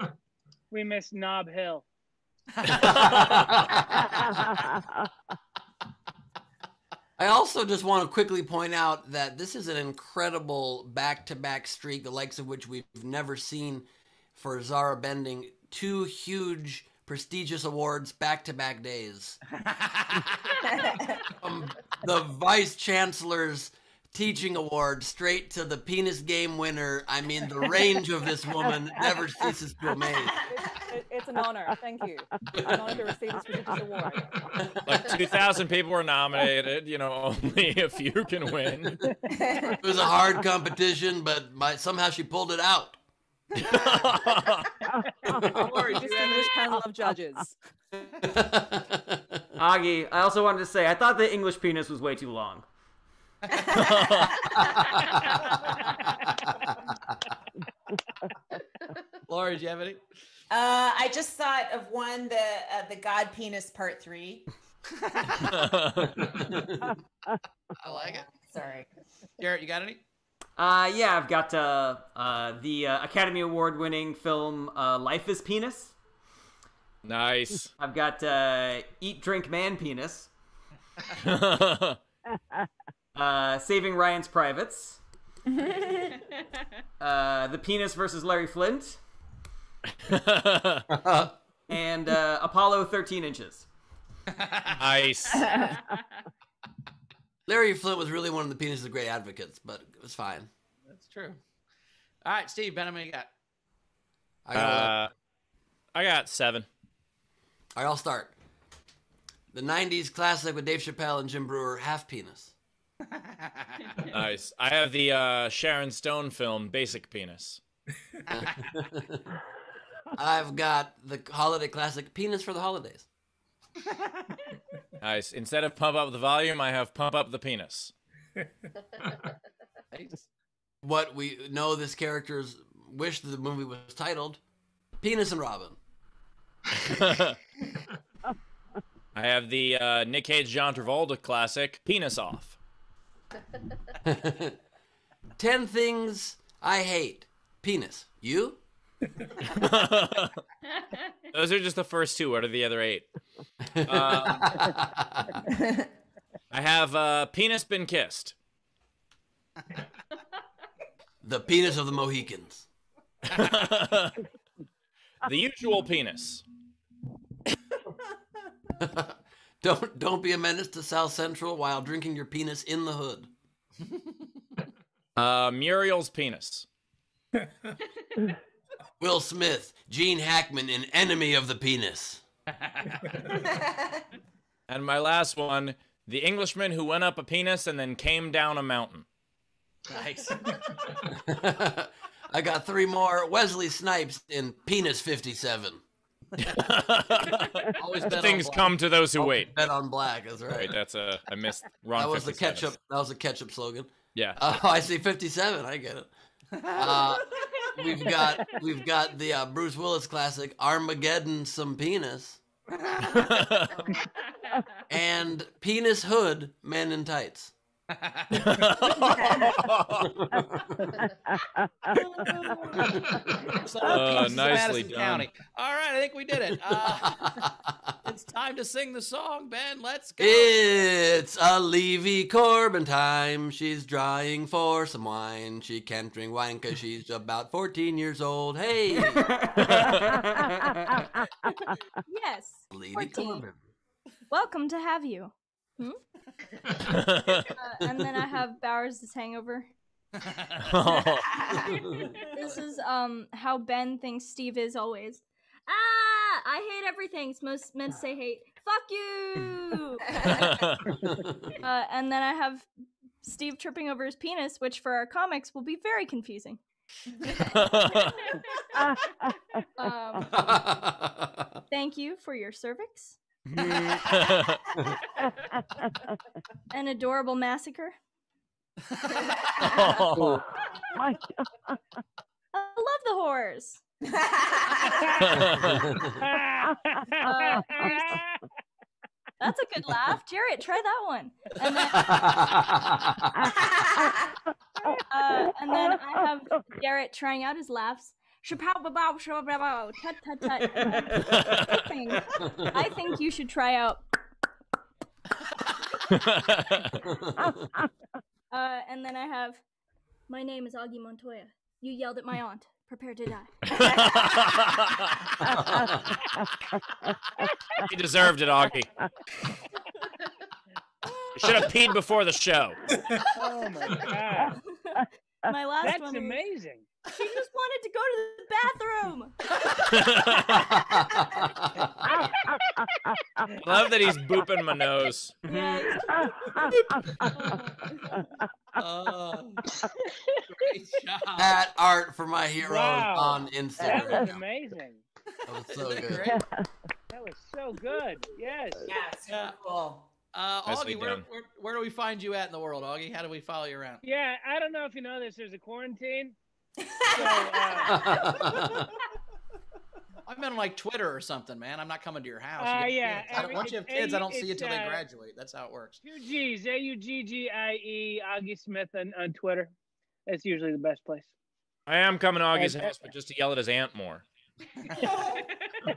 [laughs] we missed Knob Hill. [laughs] I also just want to quickly point out that this is an incredible back-to-back streak, the likes of which we've never seen for Zara Bending. Two huge, prestigious awards back-to-back days. [laughs] From the vice chancellor's teaching award straight to the penis game winner. I mean, the range of this woman never ceases to amaze. It, it's an honor. Thank you. I'm honored to receive this prestigious award. Like 2,000 people were nominated. You know, only a few can win. It was a hard competition, but my, somehow she pulled it out. [laughs] Distinguished panel of judges. [laughs] Auggie, I also wanted to say I thought the English penis was way too long. [laughs] Laurie, do you have any? Uh, I just thought of one the uh, the God penis part three. I like it. Sorry. Garrett, you got any? Uh, yeah, I've got uh, uh, the uh, Academy Award winning film uh, Life is Penis. Nice. [laughs] I've got uh, Eat, Drink, Man Penis. [laughs] uh, Saving Ryan's Privates. [laughs] Uh, the Penis versus Larry Flynt. and uh, Apollo 13 Inches. Nice. Larry Flynt was really one of the penis of great advocates, but it was fine. That's true. All right, Steve, Ben, how many you got? I got Uh, I got seven. All right, I'll start. The 90s classic with Dave Chappelle and Jim Breuer, Half Penis. [laughs] Nice. I have the uh, Sharon Stone film, Basic Penis. [laughs] I've got the holiday classic, Penis for the Holidays. [laughs] Nice. Instead of pump up the volume, I have pump up the penis. [laughs] What we know this character's wish the movie was titled Penis and Robin. [laughs] I have the uh, Nick Cage John Travolta classic, Penis Off. [laughs] 10 things I hate. Penis. You? [laughs] Those are just the first two. What are the other eight? Um, [laughs] I have uh, Penis Been Kissed. [laughs] The penis of the Mohicans. The usual penis. Don't don't be a menace to South Central while drinking your penis in the hood. Uh, Muriel's penis. Will Smith, Gene Hackman in Enemy of the Penis. [laughs] And my last one, the Englishman who went up a penis and then came down a mountain. Nice. [laughs] I got three more. Wesley Snipes in Penis 57. [laughs] Always Things come to those who Always wait. Bet on black, that's right. Wait, that's a I missed Ron that was the 57. ketchup. That was the ketchup slogan. Yeah. Oh, I see 57. I get it. Uh, [laughs] we've got we've got the uh, Bruce Willis classic Armageddon, some penis, [laughs] [laughs] and penis hood, men in tights. [laughs] So, Uh, nicely Madison done. County. All right, I think we did it. Uh, [laughs] it's time to sing the song, Ben. Let's go. It's a Levy Corbin time. She's drying for some wine. She can't drink wine because she's about 14 years old. Hey, [laughs] Yes. Levy 14. Corbin. Welcome to have you. Hmm? Uh, [laughs] and then I have Bowers' hangover. [laughs] this is um how Ben thinks Steve is always. Ah, I hate everything. It's most meant to say hate. Fuck you. [laughs] uh, and then I have Steve tripping over his penis, which for our comics will be very confusing. um, thank you for your cervix. [laughs] An adorable massacre. Oh, [laughs] my God. I love the horrors. Uh, [laughs] that's a good laugh, Jarrett. Try that one. And then, uh, and then I have Garrett trying out his laughs. Babow, tut, tut, tut. I think, I think you should try out. Uh, and then I have, my name is Auggie Montoya. You yelled at my aunt. Prepare to die. he deserved it, Auggie. You should have peed before the show. Oh my god. My last That's one. was- amazing. She just wanted to go to the bathroom. I [laughs] love that he's booping my nose. Oh, great job. That art for my heroes Wow. on That was amazing. That was so good. great? That was so good. Yes. Yeah, super cool. Uh, Auggie, where, where, where do we find you at in the world, Auggie? How do we follow you around? Yeah, I don't know if you know this. There's a quarantine. So, uh, [laughs] I'm on like Twitter or something, man. I'm not coming to your house. Uh, You yeah, kids. I don't- once you have it's kids, I A- don't see you it's, till they uh, graduate. That's how it works. two G's, A U G G I E, Auggie Smith on, on Twitter. That's usually the best place. I am coming to Auggie's house, but just to yell at his aunt more. [laughs] [laughs]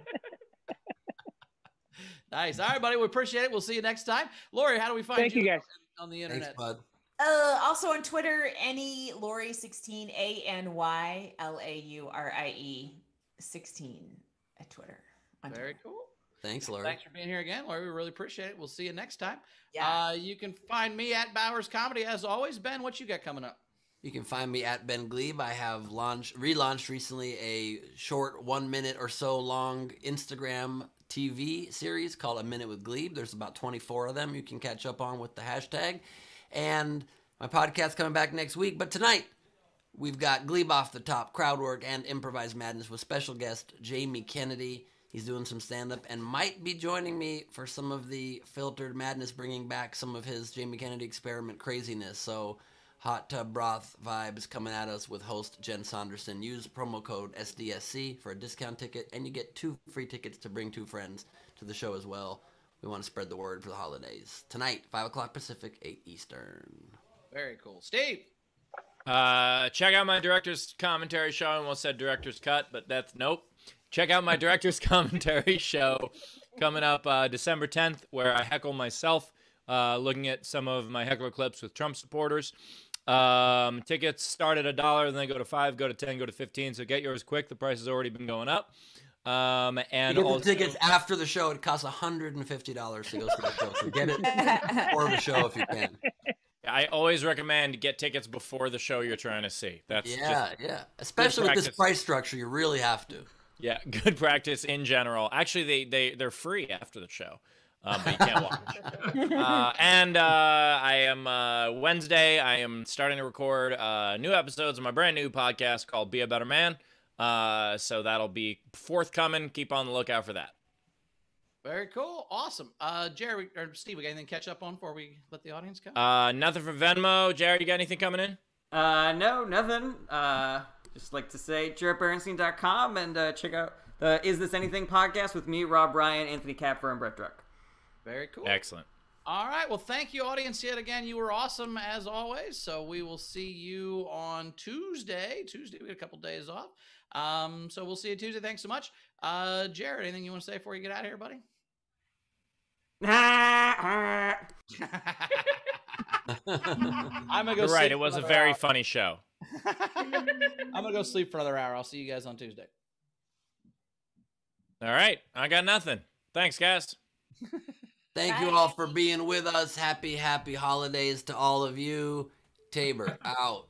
Nice. All right, buddy. We appreciate it. We'll see you next time. Laurie, how do we find Thank you, guys. on the Thanks, internet? bud. Uh, also on Twitter, any Laurie sixteen A N Y L A U R I E sixteen at Twitter. on Very Twitter. cool. Thanks, Laurie. Thanks for being here again, Laurie. We really appreciate it. We'll see you next time. Yeah. Uh, you can find me at Bowers Comedy as always. Ben, what you got coming up? You can find me at Ben Gleib. I have launched relaunched recently a short one minute or so long Instagram TV series called A Minute with Gleib. There's about 24 of them you can catch up on with the hashtag. And my podcast coming back next week. But tonight, we've got Gleib off the top, crowd work, and improvised madness with special guest Jamie Kennedy. He's doing some stand up and might be joining me for some of the filtered madness, bringing back some of his Jamie Kennedy experiment craziness. So, hot tub broth vibes coming at us with host Jen Saunderson. Use promo code SDSC for a discount ticket, and you get two free tickets to bring two friends to the show as well. We want to spread the word for the holidays. Tonight, 5 o'clock Pacific, 8 Eastern. Very cool. Steve. Uh, check out my director's commentary show. I almost said director's cut, but that's nope. Check out my director's [laughs] commentary show coming up uh, December 10th, where I heckle myself, uh, looking at some of my heckler clips with Trump supporters. Um, tickets start at a dollar, then they go to five, go to ten, go to fifteen. So get yours quick. The price has already been going up. Um, and you get also, the tickets after the show. It costs $150 to go see the show. So get it [laughs] before the show if you can. I always recommend get tickets before the show you're trying to see. That's Yeah, just yeah. Especially with this price structure, you really have to. Yeah, [laughs] good practice in general. Actually, they they they're free after the show, um, but you can't watch. [laughs] uh, and uh, I am uh, Wednesday. I am starting to record uh, new episodes of my brand new podcast called "Be a Better Man." Uh, so that'll be forthcoming. Keep on the lookout for that. Very cool. Awesome. Uh, Jerry or Steve, we got anything to catch up on before we let the audience go? Uh, nothing from Venmo. Jerry, you got anything coming in? Uh, no, nothing. Uh, just like to say, jaredbernstein.com and uh, check out the Is This Anything podcast with me, Rob Ryan, Anthony Capper, and Brett Druck. Very cool. Excellent. All right. Well, thank you, audience, yet again. You were awesome as always. So we will see you on Tuesday. Tuesday, we had a couple days off. Um, so we'll see you Tuesday. Thanks so much. Uh, Jared, anything you want to say before you get out of here, buddy? [laughs] I'm gonna go. You're right. It was a very hour. funny show. [laughs] I'm gonna go sleep for another hour. I'll see you guys on Tuesday. All right. I got nothing. Thanks, guys. [laughs] Thank you all for being with us. Happy, happy holidays to all of you. Tabor out.